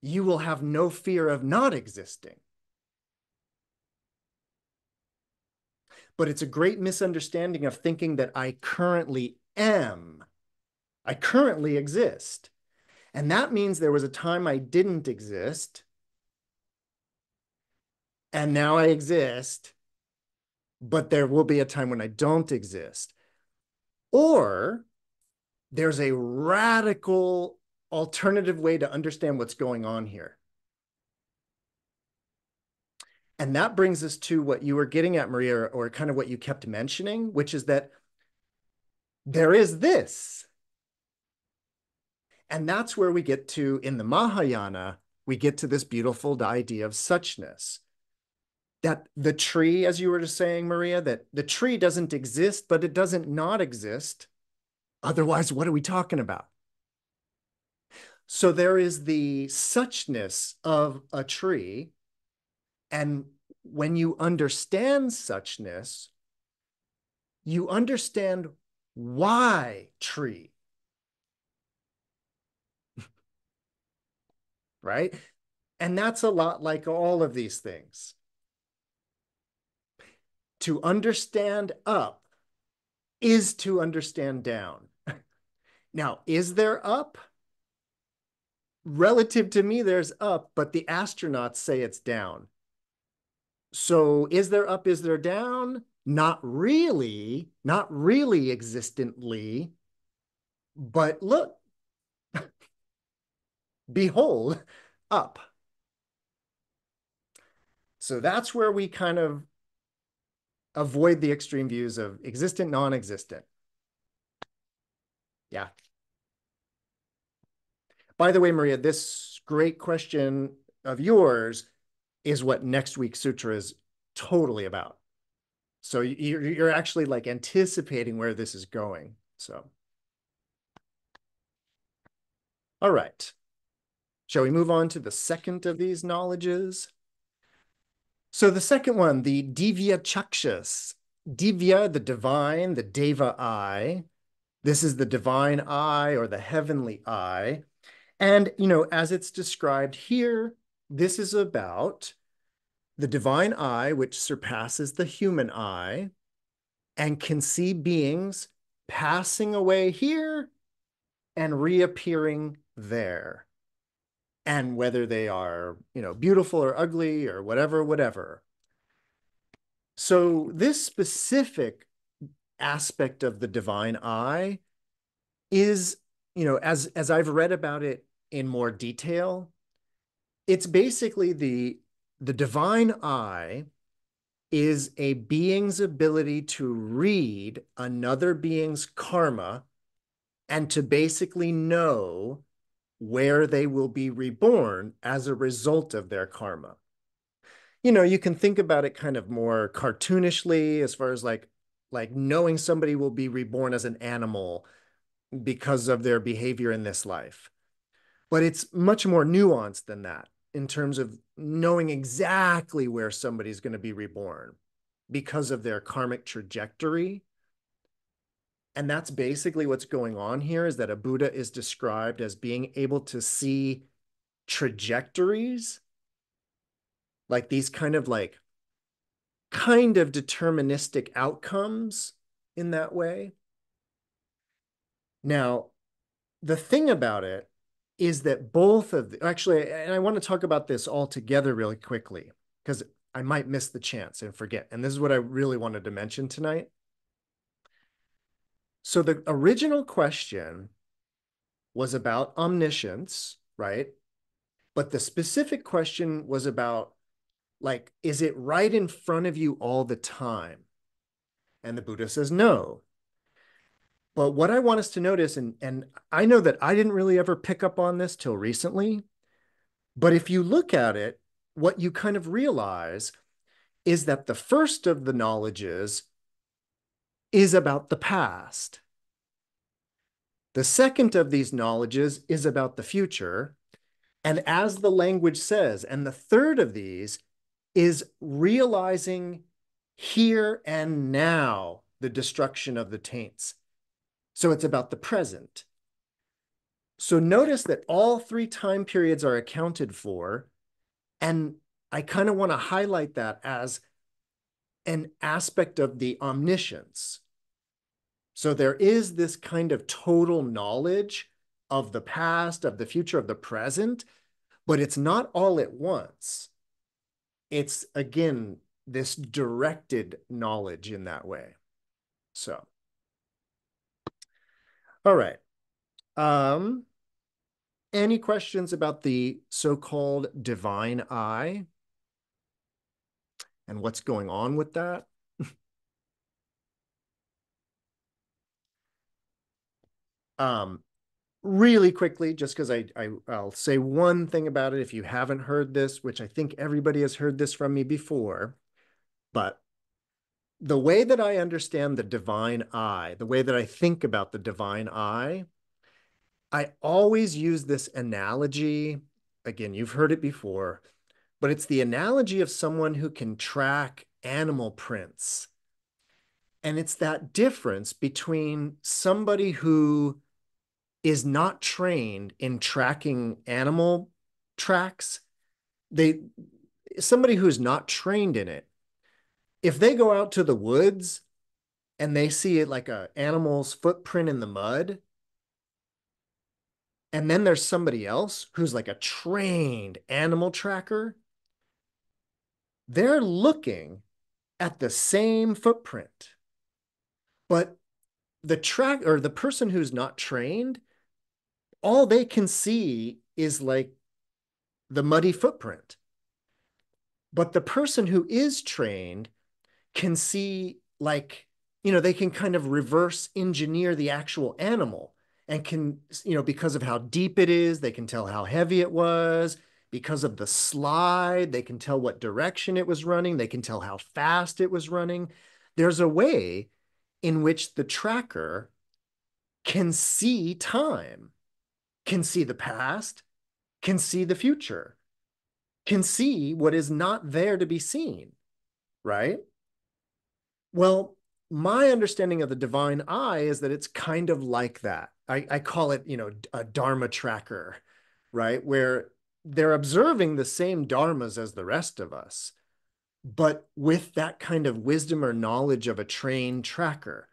you will have no fear of not existing. But it's a great misunderstanding of thinking that I currently am. I currently exist. And that means there was a time I didn't exist and now I exist, but there will be a time when I don't exist. Or there's a radical alternative way to understand what's going on here. And that brings us to what you were getting at, Maria, or kind of what you kept mentioning, which is that there is this. And that's where we get to, in the Mahayana, we get to this beautiful idea of suchness that the tree, as you were just saying, Maria, that the tree doesn't exist, but it doesn't not exist. Otherwise, what are we talking about? So there is the suchness of a tree. And when you understand suchness, you understand why tree. right? And that's a lot like all of these things. To understand up is to understand down. now, is there up? Relative to me, there's up, but the astronauts say it's down. So is there up, is there down? Not really, not really existently, but look, behold, up. So that's where we kind of avoid the extreme views of existent, non-existent. Yeah. By the way, Maria, this great question of yours is what next week's sutra is totally about. So you're, you're actually like anticipating where this is going. So, all right. Shall we move on to the second of these knowledges? So the second one, the Divya Chakshus. Divya, the divine, the Deva eye. This is the divine eye or the heavenly eye. And, you know, as it's described here, this is about the divine eye, which surpasses the human eye and can see beings passing away here and reappearing there and whether they are, you know, beautiful or ugly or whatever, whatever. So this specific aspect of the divine eye is, you know, as as I've read about it in more detail, it's basically the the divine eye is a being's ability to read another being's karma and to basically know where they will be reborn as a result of their karma. You know, you can think about it kind of more cartoonishly as far as like like knowing somebody will be reborn as an animal because of their behavior in this life. But it's much more nuanced than that in terms of knowing exactly where somebody's going to be reborn because of their karmic trajectory and that's basically what's going on here is that a Buddha is described as being able to see trajectories, like these kind of like kind of deterministic outcomes in that way. Now, the thing about it is that both of the, actually, and I want to talk about this all together really quickly because I might miss the chance and forget. And this is what I really wanted to mention tonight. So the original question was about omniscience, right? But the specific question was about like, is it right in front of you all the time? And the Buddha says no. But what I want us to notice, and, and I know that I didn't really ever pick up on this till recently, but if you look at it, what you kind of realize is that the first of the knowledges is about the past. The second of these knowledges is about the future. And as the language says, and the third of these is realizing here and now the destruction of the taints. So it's about the present. So notice that all three time periods are accounted for. And I kind of want to highlight that as an aspect of the omniscience. So there is this kind of total knowledge of the past, of the future, of the present, but it's not all at once. It's again, this directed knowledge in that way. So, all right. Um, any questions about the so-called divine eye and what's going on with that? Um, really quickly, just because I, I I'll say one thing about it if you haven't heard this, which I think everybody has heard this from me before. But the way that I understand the divine eye, the way that I think about the divine eye, I always use this analogy. Again, you've heard it before, but it's the analogy of someone who can track animal prints. And it's that difference between somebody who is not trained in tracking animal tracks. They somebody who's not trained in it if they go out to the woods and they see it like a animal's footprint in the mud, and then there's somebody else who's like a trained animal tracker, they're looking at the same footprint. But the track or the person who's not trained, all they can see is like the muddy footprint. But the person who is trained can see like you know they can kind of reverse engineer the actual animal and can you know because of how deep it is they can tell how heavy it was. Because of the slide they can tell what direction it was running. They can tell how fast it was running. There's a way in which the tracker can see time can see the past can see the future can see what is not there to be seen right well, my understanding of the divine eye is that it's kind of like that. I, I call it, you know, a dharma tracker, right? Where they're observing the same dharmas as the rest of us, but with that kind of wisdom or knowledge of a trained tracker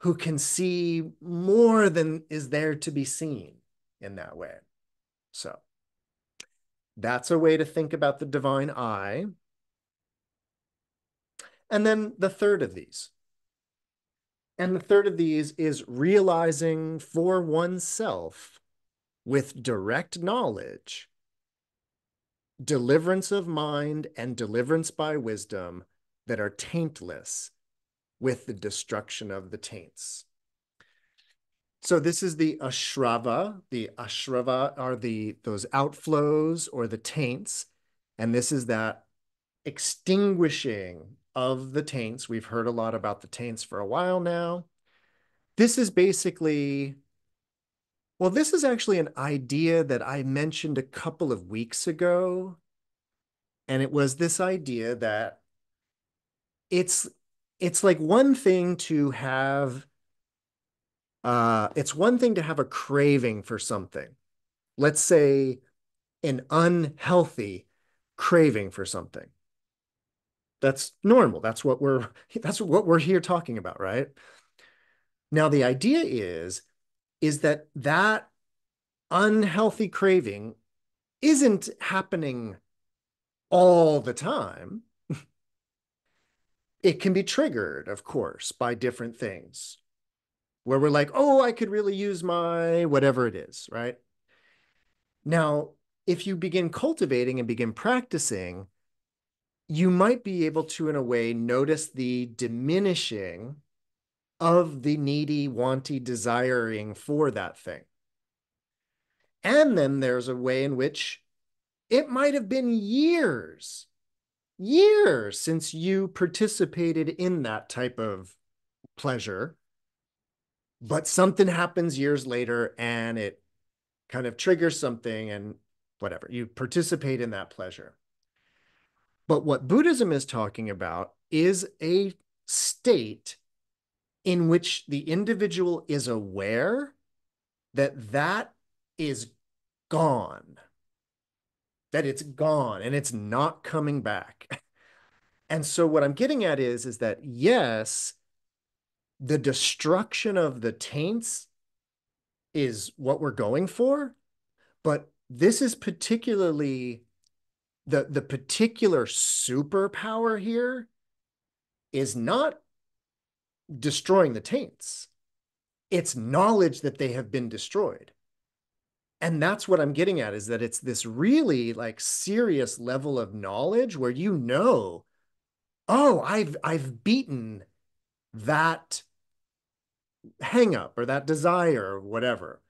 who can see more than is there to be seen in that way. So that's a way to think about the divine eye. And then the third of these. And the third of these is realizing for oneself with direct knowledge deliverance of mind and deliverance by wisdom that are taintless with the destruction of the taints. So this is the ashrava. The ashrava are the those outflows or the taints, and this is that extinguishing of the taints. We've heard a lot about the taints for a while now. This is basically, well, this is actually an idea that I mentioned a couple of weeks ago. And it was this idea that it's it's like one thing to have uh it's one thing to have a craving for something. Let's say an unhealthy craving for something that's normal. That's what we're that's what we're here talking about, right? Now the idea is is that that unhealthy craving isn't happening all the time. it can be triggered, of course, by different things where we're like, oh, I could really use my whatever it is, right? Now, if you begin cultivating and begin practicing, you might be able to, in a way, notice the diminishing of the needy, wanty, desiring for that thing. And then there's a way in which it might have been years, years since you participated in that type of pleasure. But something happens years later and it kind of triggers something and whatever. You participate in that pleasure. But what Buddhism is talking about is a state in which the individual is aware that that is gone, that it's gone and it's not coming back. And so what I'm getting at is, is that yes, the destruction of the taints is what we're going for, but this is particularly the the particular superpower here is not destroying the taints. It's knowledge that they have been destroyed. And that's what i'm getting at is that it's this really like serious level of knowledge where you know oh i've i've beaten that hang up or that desire or whatever.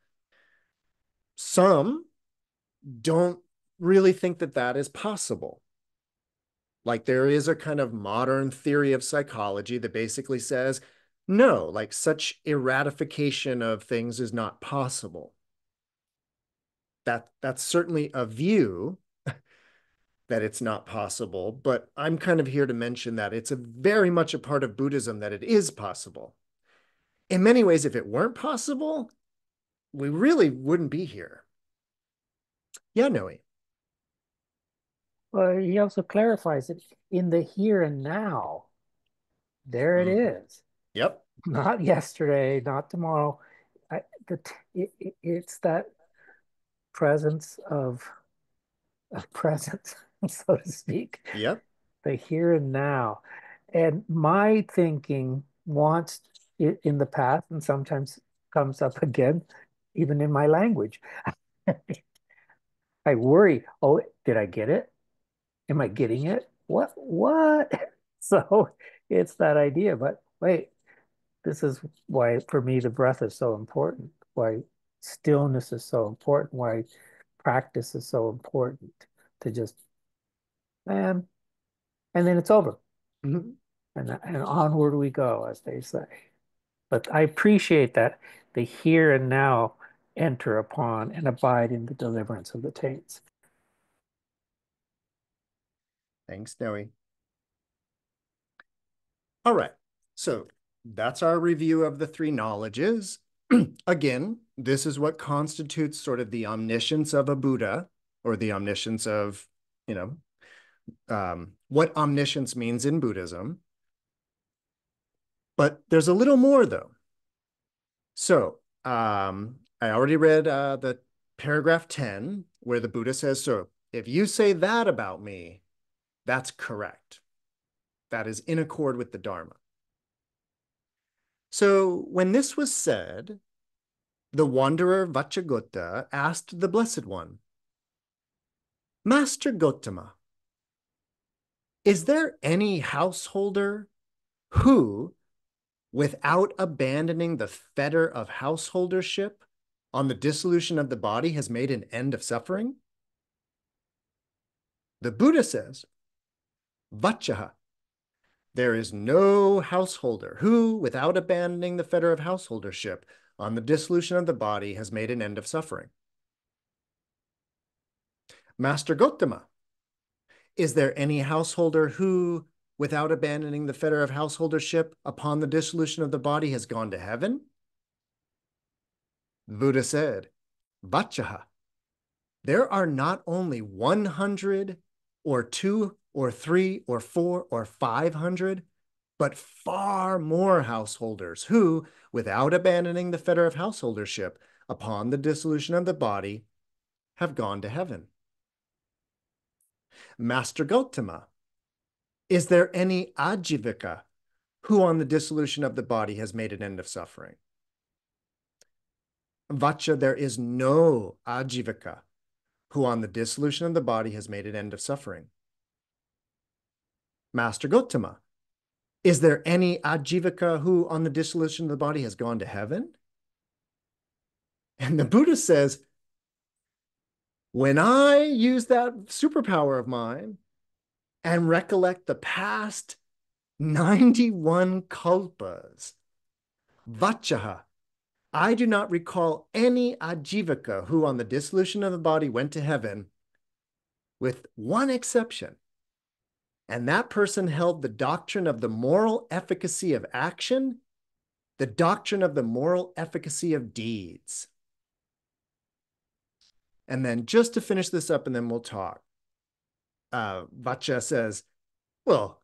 Some don't really think that that is possible. Like there is a kind of modern theory of psychology that basically says, no, like such erratification of things is not possible. That that's certainly a view that it's not possible, but I'm kind of here to mention that it's a very much a part of Buddhism that it is possible. In many ways, if it weren't possible, we really wouldn't be here. Yeah, Noe. Well, he also clarifies it in the here and now. There it Mhm. is. Yep. Not yesterday, not tomorrow. I, the, it, it, it's that presence of a presence, so to speak, Yep. the here and now. And my thinking wants it in the past and sometimes comes up again, even in my language. I worry, oh, did I get it? Am I getting it? What? What? So it's that idea. But wait, this is why for me the breath is so important, why stillness is so important, why practice is so important to just, man, and then it's over. Mhm. And, and onward we go, as they say. But I appreciate that the here and now enter upon and abide in the deliverance of the taints. Thanks, Noe. All right. So that's our review of the three knowledges. Again, this is what constitutes sort of the omniscience of a Buddha or the omniscience of, you know, um, what omniscience means in Buddhism. But there's a little more though. So um, I already read uh, the paragraph 10 where the Buddha says, so if you say that about me, that's correct. That is in accord with the Dharma. So when this was said, the wanderer Vacchagotta asked the Blessed One, Master Gotama, is there any householder who, without abandoning the fetter of householdership on the dissolution of the body, has made an end of suffering? The Buddha says, Vaccha, there is no householder who, without abandoning the fetter of householdership on the dissolution of the body, has made an end of suffering. Master Gotama, is there any householder who, without abandoning the fetter of householdership upon the dissolution of the body, has gone to heaven? Buddha said, Vaccha, there are not only 100 or two or three or four or 500, but far more householders who, without abandoning the fetter of householdership upon the dissolution of the body, have gone to heaven. Master Gautama, is there any ajivika who on the dissolution of the body has made an end of suffering? Vaccha, there is no ajivika who on the dissolution of the body has made an end of suffering. Master Gotama, is there any ajivika who on the dissolution of the body has gone to heaven? And the Buddha says, when I use that superpower of mine and recollect the past 91 kalpas, Vaccha, I do not recall any ajivika who on the dissolution of the body went to heaven, with one exception. And that person held the doctrine of the moral efficacy of action, the doctrine of the moral efficacy of deeds. And then just to finish this up, and then we'll talk. Uh, Vaccha says, well,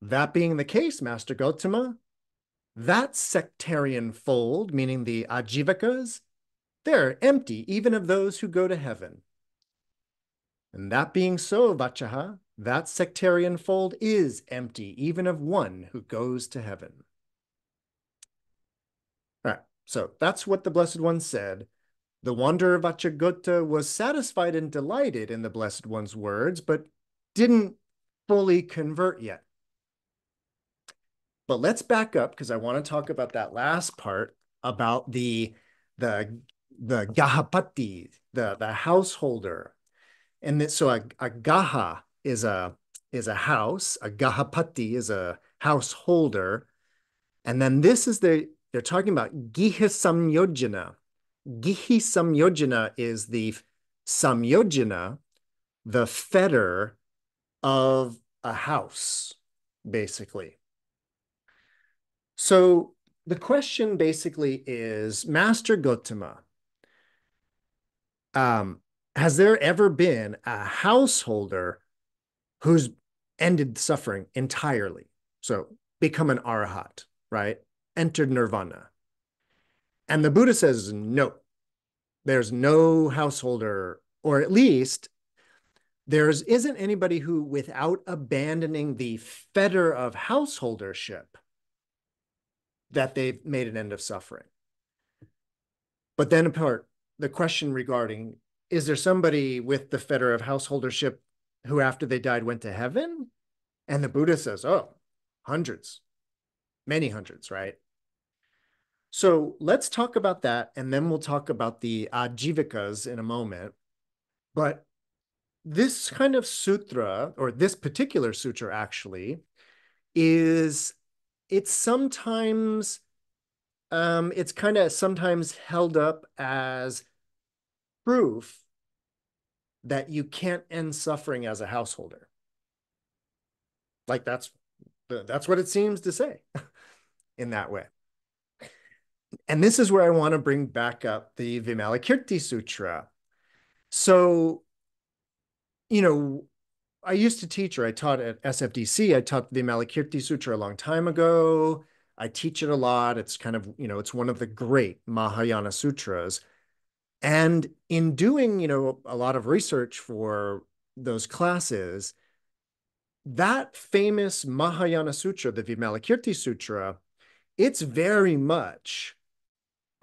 that being the case, Master Gautama, that sectarian fold, meaning the ajivakas, they're empty even of those who go to heaven. And that being so, Vaccha, that sectarian fold is empty even of one who goes to heaven. All right, so that's what the Blessed One said. The wanderer Vacchagotta was satisfied and delighted in the Blessed One's words, but didn't fully convert yet. But let's back up because I want to talk about that last part about the the the gahapati, the the householder, and that, so a, a gaha is a is a house, a gahapati is a householder. And then this is the, they're talking about giha samyojana. Gihi samyojana is the samyojana, the fetter of a house, basically. So the question basically is, Master Gotama, um, has there ever been a householder who's ended suffering entirely? So become an arahat, right? Entered nirvana. And the Buddha says, no, there's no householder, or at least there's isn't anybody who, without abandoning the fetter of householdership, that they've made an end of suffering. But then apart, the question regarding is there somebody with the fetter of householdership who after they died went to heaven? And the Buddha says, oh, hundreds, many hundreds, right? So let's talk about that, and then we'll talk about the ajivikas in a moment. But this kind of sutra, or this particular sutra actually, is it's sometimes um, it's kind of sometimes held up as proof that you can't end suffering as a householder. Like that's that's what it seems to say in that way. And this is where I want to bring back up the Vimalakirti Sutra. So, you know, I used to teach or I taught at SFDC. I taught the Vimalakirti Sutra a long time ago. I teach it a lot. It's kind of, you know, it's one of the great Mahayana sutras. And in doing, you know, a lot of research for those classes, that famous Mahayana Sutra, the Vimalakirti Sutra, it's very much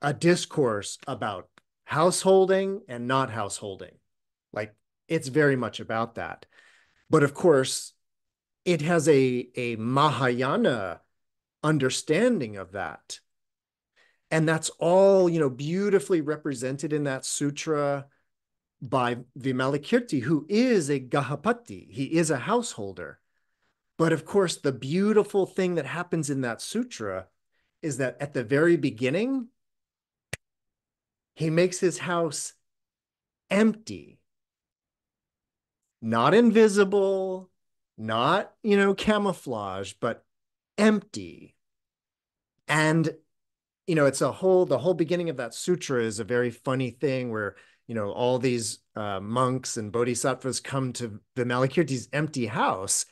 a discourse about householding and not householding. Like it's very much about that. But of course, it has a, a Mahayana understanding of that. And that's all, you know, beautifully represented in that sutra by Vimalakirti, who is a Gahapati. He is a householder. But of course, the beautiful thing that happens in that sutra is that at the very beginning, he makes his house empty not invisible, not, you know, camouflage, but empty. And, you know, it's a whole, the whole beginning of that sutra is a very funny thing where, you know, all these uh, monks and bodhisattvas come to Vimalakirti's empty house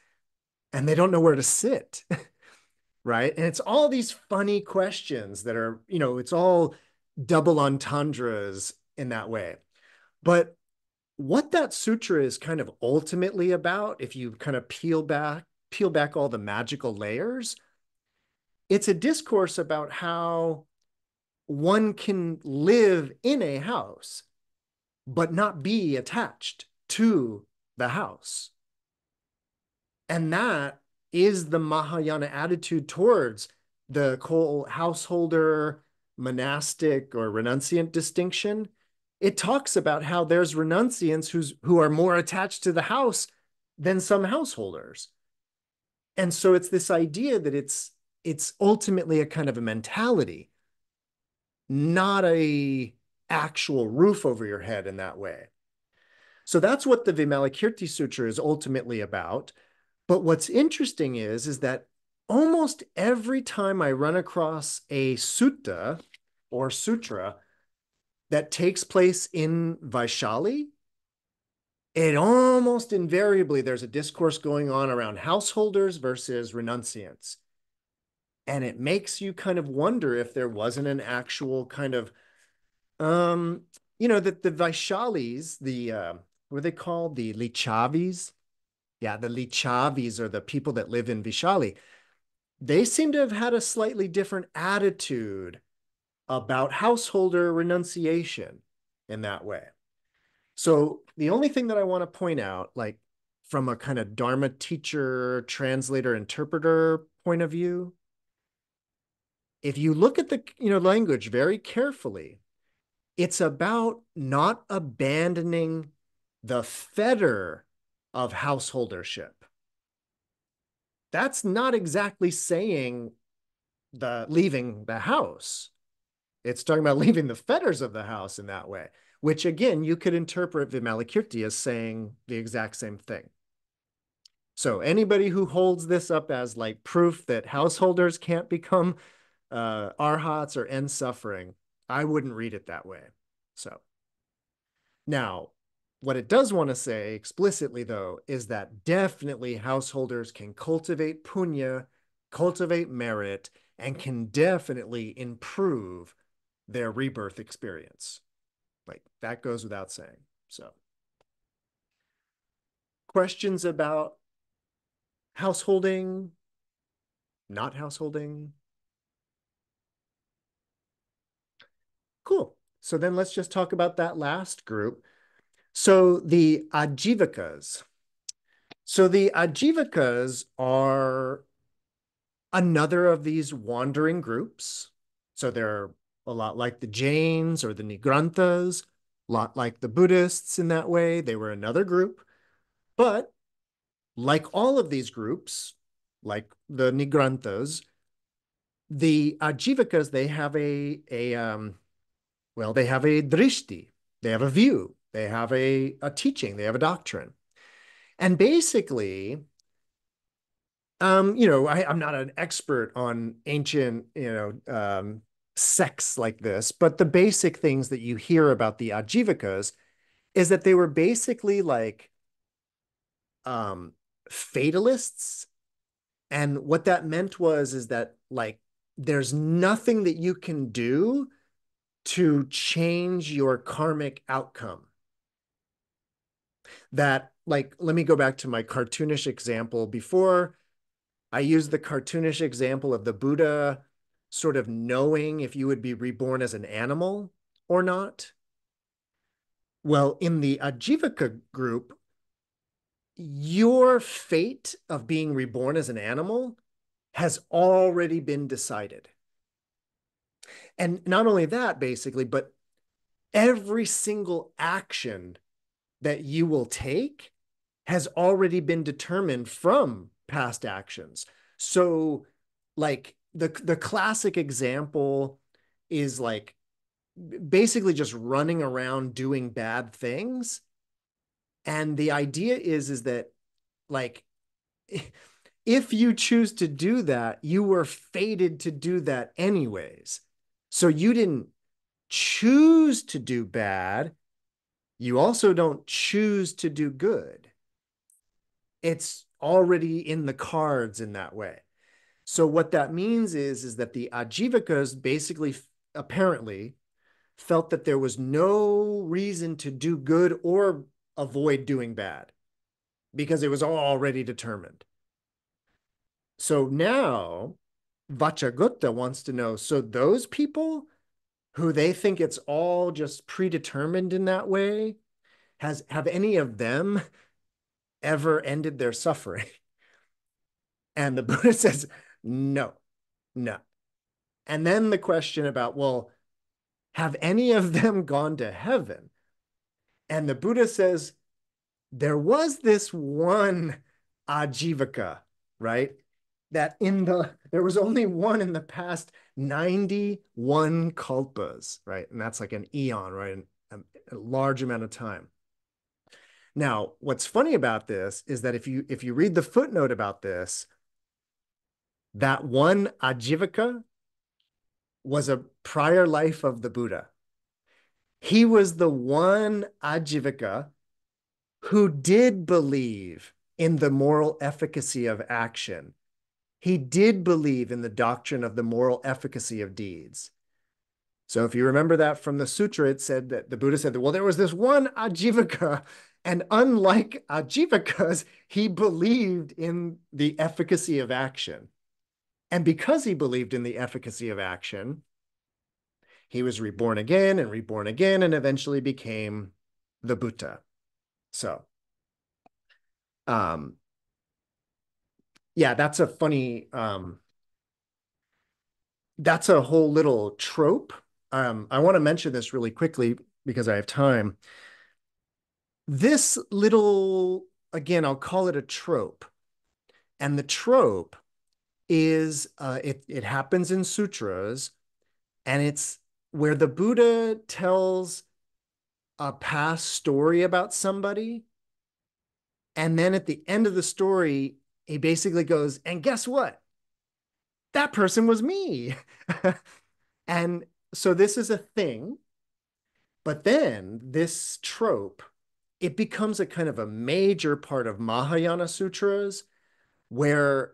and they don't know where to sit. right. And it's all these funny questions that are, you know, it's all double entendres in that way. But what that sutra is kind of ultimately about, if you kind of peel back, peel back all the magical layers, it's a discourse about how one can live in a house, but not be attached to the house. And that is the Mahayana attitude towards the whole householder, monastic, or renunciant distinction it talks about how there's renunciants who's who are more attached to the house than some householders. And so it's this idea that it's it's ultimately a kind of a mentality, not a actual roof over your head in that way. So that's what the Vimalakirti Sutra is ultimately about. But what's interesting is, is that almost every time I run across a sutta or sutra that takes place in Vaishali, it almost invariably there's a discourse going on around householders versus renunciants. And it makes you kind of wonder if there wasn't an actual kind of, um, you know, that the Vaishalis, the, uh, what are they called? The Licchavis? Yeah, the Licchavis are the people that live in Vaishali. They seem to have had a slightly different attitude about householder renunciation in that way. So the only thing that I want to point out, like from a kind of Dharma teacher, translator, interpreter point of view, if you look at the you know language very carefully, it's about not abandoning the fetter of householdership. that's not exactly saying the leaving the house. It's talking about leaving the fetters of the house in that way, which again, you could interpret Vimalakirti as saying the exact same thing. So anybody who holds this up as like proof that householders can't become uh, arhats or end suffering, I wouldn't read it that way. So now, what it does want to say explicitly, though, is that definitely householders can cultivate punya, cultivate merit, and can definitely improve their rebirth experience. Like that goes without saying. So, questions about householding, not householding. Cool. So then let's just talk about that last group. So the Ajivikas. So the Ajivikas are another of these wandering groups. So they're a lot like the Jains or the Nigranthas, a lot like the Buddhists in that way. They were another group. But like all of these groups, like the Nigranthas, the Ajivikas, they have a, a um, well, they have a drishti, they have a view, they have a, a teaching, they have a doctrine. And basically, um, you know, I, am not an expert on ancient, you know, um, sects like this, but the basic things that you hear about the Ajivikas is that they were basically like um, fatalists. And what that meant was is that like there's nothing that you can do to change your karmic outcome. That like let me go back to my cartoonish example before I used the cartoonish example of the Buddha sort of knowing if you would be reborn as an animal or not. Well, in the Ajivika group, your fate of being reborn as an animal has already been decided. And not only that, basically, but every single action that you will take has already been determined from past actions. So, like the the classic example is like basically just running around doing bad things and the idea is is that like if you choose to do that you were fated to do that anyways so you didn't choose to do bad. You also don't choose to do good. It's already in the cards in that way. So what that means is is that the ajivikas basically apparently felt that there was no reason to do good or avoid doing bad because it was already determined. So now Vacchagotta wants to know. So those people who they think it's all just predetermined in that way has have any of them ever ended their suffering? And the buddha says no no. And then the question about well have any of them gone to heaven? And the Buddha says, there was this one Ajivaka, right? That in the, there was only one in the past 91 kalpas, right? And that's like an eon, right? a, um, a large amount of time. Now, what's funny about this is that if you if you read the footnote about this, that one Ajivaka was a prior life of the Buddha. He was the one Ajivika who did believe in the moral efficacy of action. He did believe in the doctrine of the moral efficacy of deeds. So if you remember that from the sutra, it said that the Buddha said that, well, there was this one Ajivika, and unlike Ajivikas, he believed in the efficacy of action. And because he believed in the efficacy of action, he was reborn again and reborn again and eventually became the Buddha. So, um, yeah, that's a funny, um, that's a whole little trope. Um, I want to mention this really quickly because I have time. This little, again, I'll call it a trope, And the trope is uh, it, it happens in sutras, and it's where the Buddha tells a past story about somebody. And then at the end of the story, he basically goes, and guess what? That person was me. and so this is a thing. But then this trope, it becomes a kind of a major part of Mahayana sutras where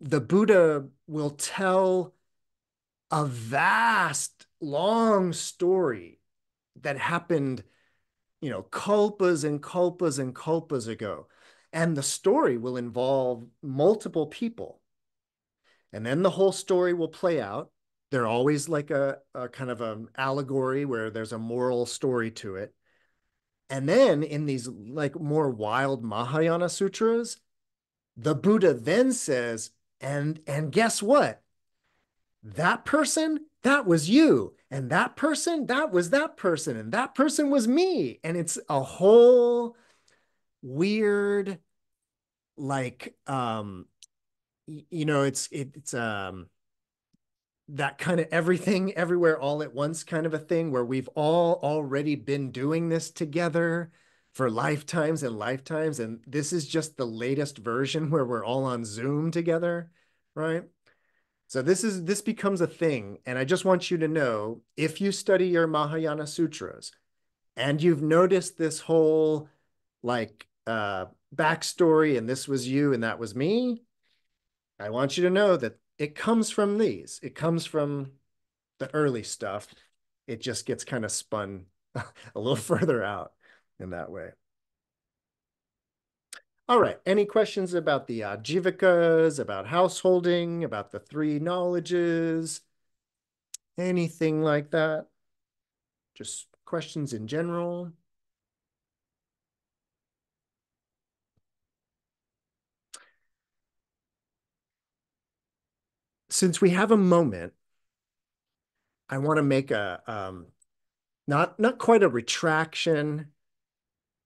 the Buddha will tell a vast, long story that happened, you know, kalpas and kalpas and kalpas ago. And the story will involve multiple people. And then the whole story will play out. They're always like a, a kind of an allegory where there's a moral story to it. And then in these like more wild Mahayana sutras, the Buddha then says, and and guess what? That person, that was you. And that person, that was that person. And that person was me. And it's a whole weird, like, um, you know, it's it's um that kind of everything everywhere all at once kind of a thing where we've all already been doing this together for lifetimes and lifetimes. And this is just the latest version where we're all on Zoom together, right? So this is this becomes a thing. And I just want you to know if you study your Mahayana sutras and you've noticed this whole like uh backstory and this was you and that was me, I want you to know that it comes from these. It comes from the early stuff. It just gets kind of spun a little further out in that way. All right. Any questions about the Ajivikas, about householding, about the three knowledges, anything like that? Just questions in general. Since we have a moment, I want to make a um, not not quite a retraction,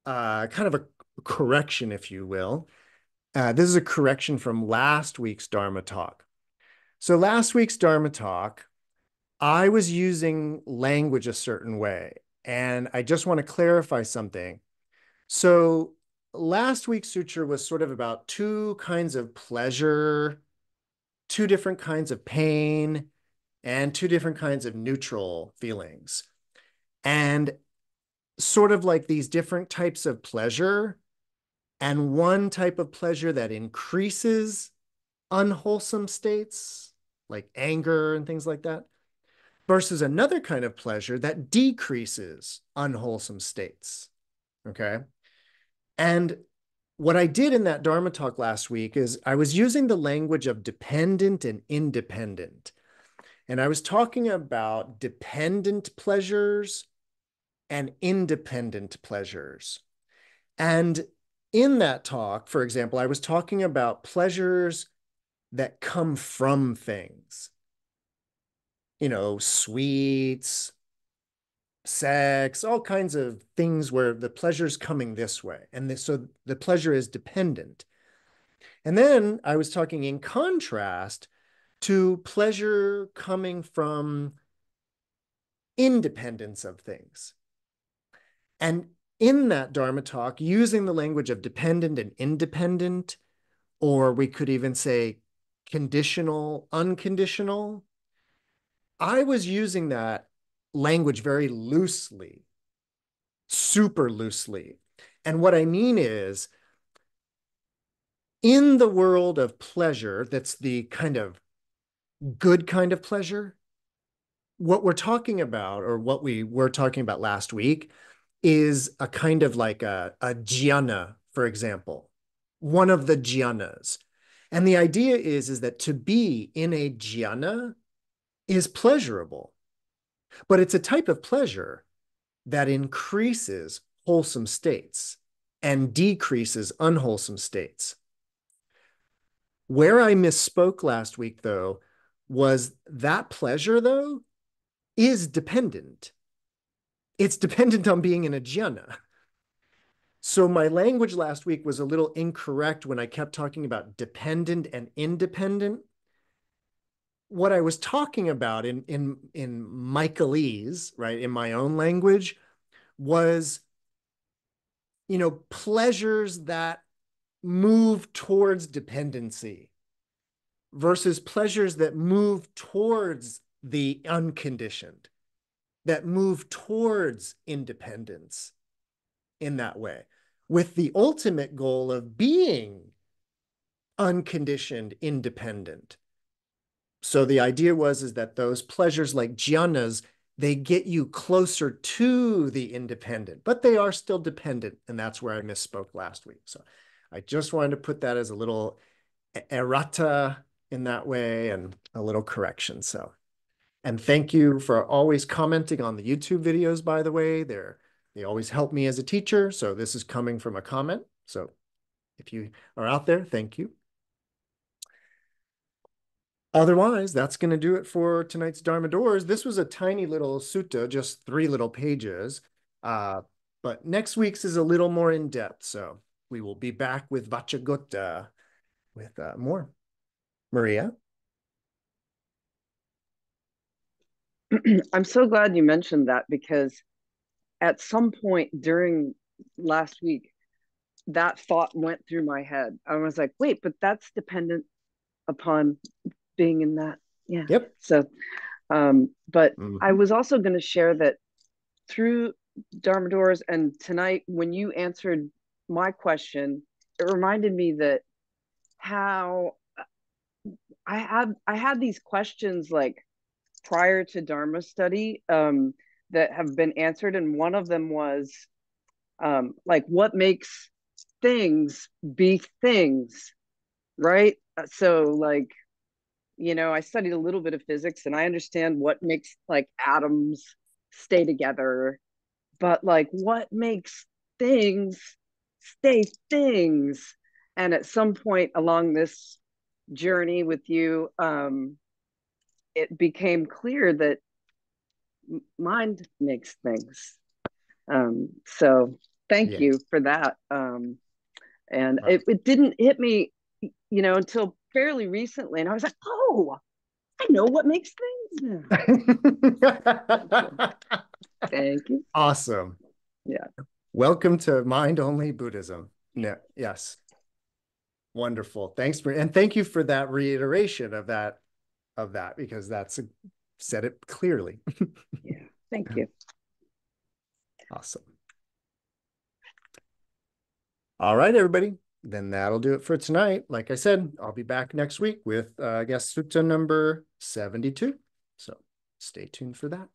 uh, kind of a correction, if you will. Uh, this is a correction from last week's Dharma talk. So last week's Dharma talk, I was using language a certain way, and I just want to clarify something. So last week's sutra was sort of about two kinds of pleasure, two different kinds of pain, and two different kinds of neutral feelings. And sort of like these different types of pleasure and one type of pleasure that increases unwholesome states like anger and things like that versus another kind of pleasure that decreases unwholesome states okay and what i did in that dharma talk last week is i was using the language of dependent and independent and i was talking about dependent pleasures and independent pleasures and in that talk, for example, I was talking about pleasures that come from things. You know, sweets, sex, all kinds of things where the pleasure's coming this way. And this, so the pleasure is dependent. And then I was talking in contrast to pleasure coming from independence of things. And in that Dharma talk using the language of dependent and independent, or we could even say conditional, unconditional. I was using that language very loosely, super loosely. And what I mean is, in the world of pleasure, that's the kind of good kind of pleasure, what we're talking about, or what we were talking about last week, is a kind of like a, a jhana, for example, one of the jhanas. And the idea is, is that to be in a jhana is pleasurable, but it's a type of pleasure that increases wholesome states and decreases unwholesome states. Where I misspoke last week, though, was that pleasure, though, is dependent it's dependent on being in a jhana. So my language last week was a little incorrect when I kept talking about dependent and independent. What I was talking about in in in Michaelese, right, in my own language, was you know pleasures that move towards dependency versus pleasures that move towards the unconditioned, that move towards independence in that way, with the ultimate goal of being unconditioned, independent. So the idea was is that those pleasures like jhanas, they get you closer to the independent, but they are still dependent. And that's where I misspoke last week. So I just wanted to put that as a little errata in that way and a little correction. So, and thank you for always commenting on the YouTube videos, by the way. They're, they always help me as a teacher. So this is coming from a comment. So if you are out there, thank you. Otherwise, that's going to do it for tonight's Dharma Doors. This was a tiny little sutta, just three little pages. Uh, but next week's is a little more in depth. So we will be back with Vacchagotta with uh, more. Maria? I'm so glad you mentioned that because at some point during last week, that thought went through my head. I was like, wait, but that's dependent upon being in that. Yeah. Yep. So, um, but mm-hmm. I was also going to share that through Dharma Doors and tonight, when you answered my question, it reminded me that how I had I had these questions like prior to Dharma study um, that have been answered, and one of them was um, like, what makes things be things, right? Uh, so like, you know, I studied a little bit of physics, and I understand what makes like atoms stay together, but like, what makes things stay things? And at some point along this journey with you, um, it became clear that mind makes things. Um, so thank you for that. Um, and right. it, it didn't hit me, you know, until fairly recently. And I was like, oh, I know what makes things Thank you. Awesome. Yeah. Welcome to Mind Only Buddhism. No, yes. Wonderful. Thanks for and thank you for that reiteration of that of that because that's a, said it clearly. yeah. Thank you. Awesome. All right, everybody. Then that'll do it for tonight. Like I said, I'll be back next week with, uh, I guess, sutta number 72. So stay tuned for that.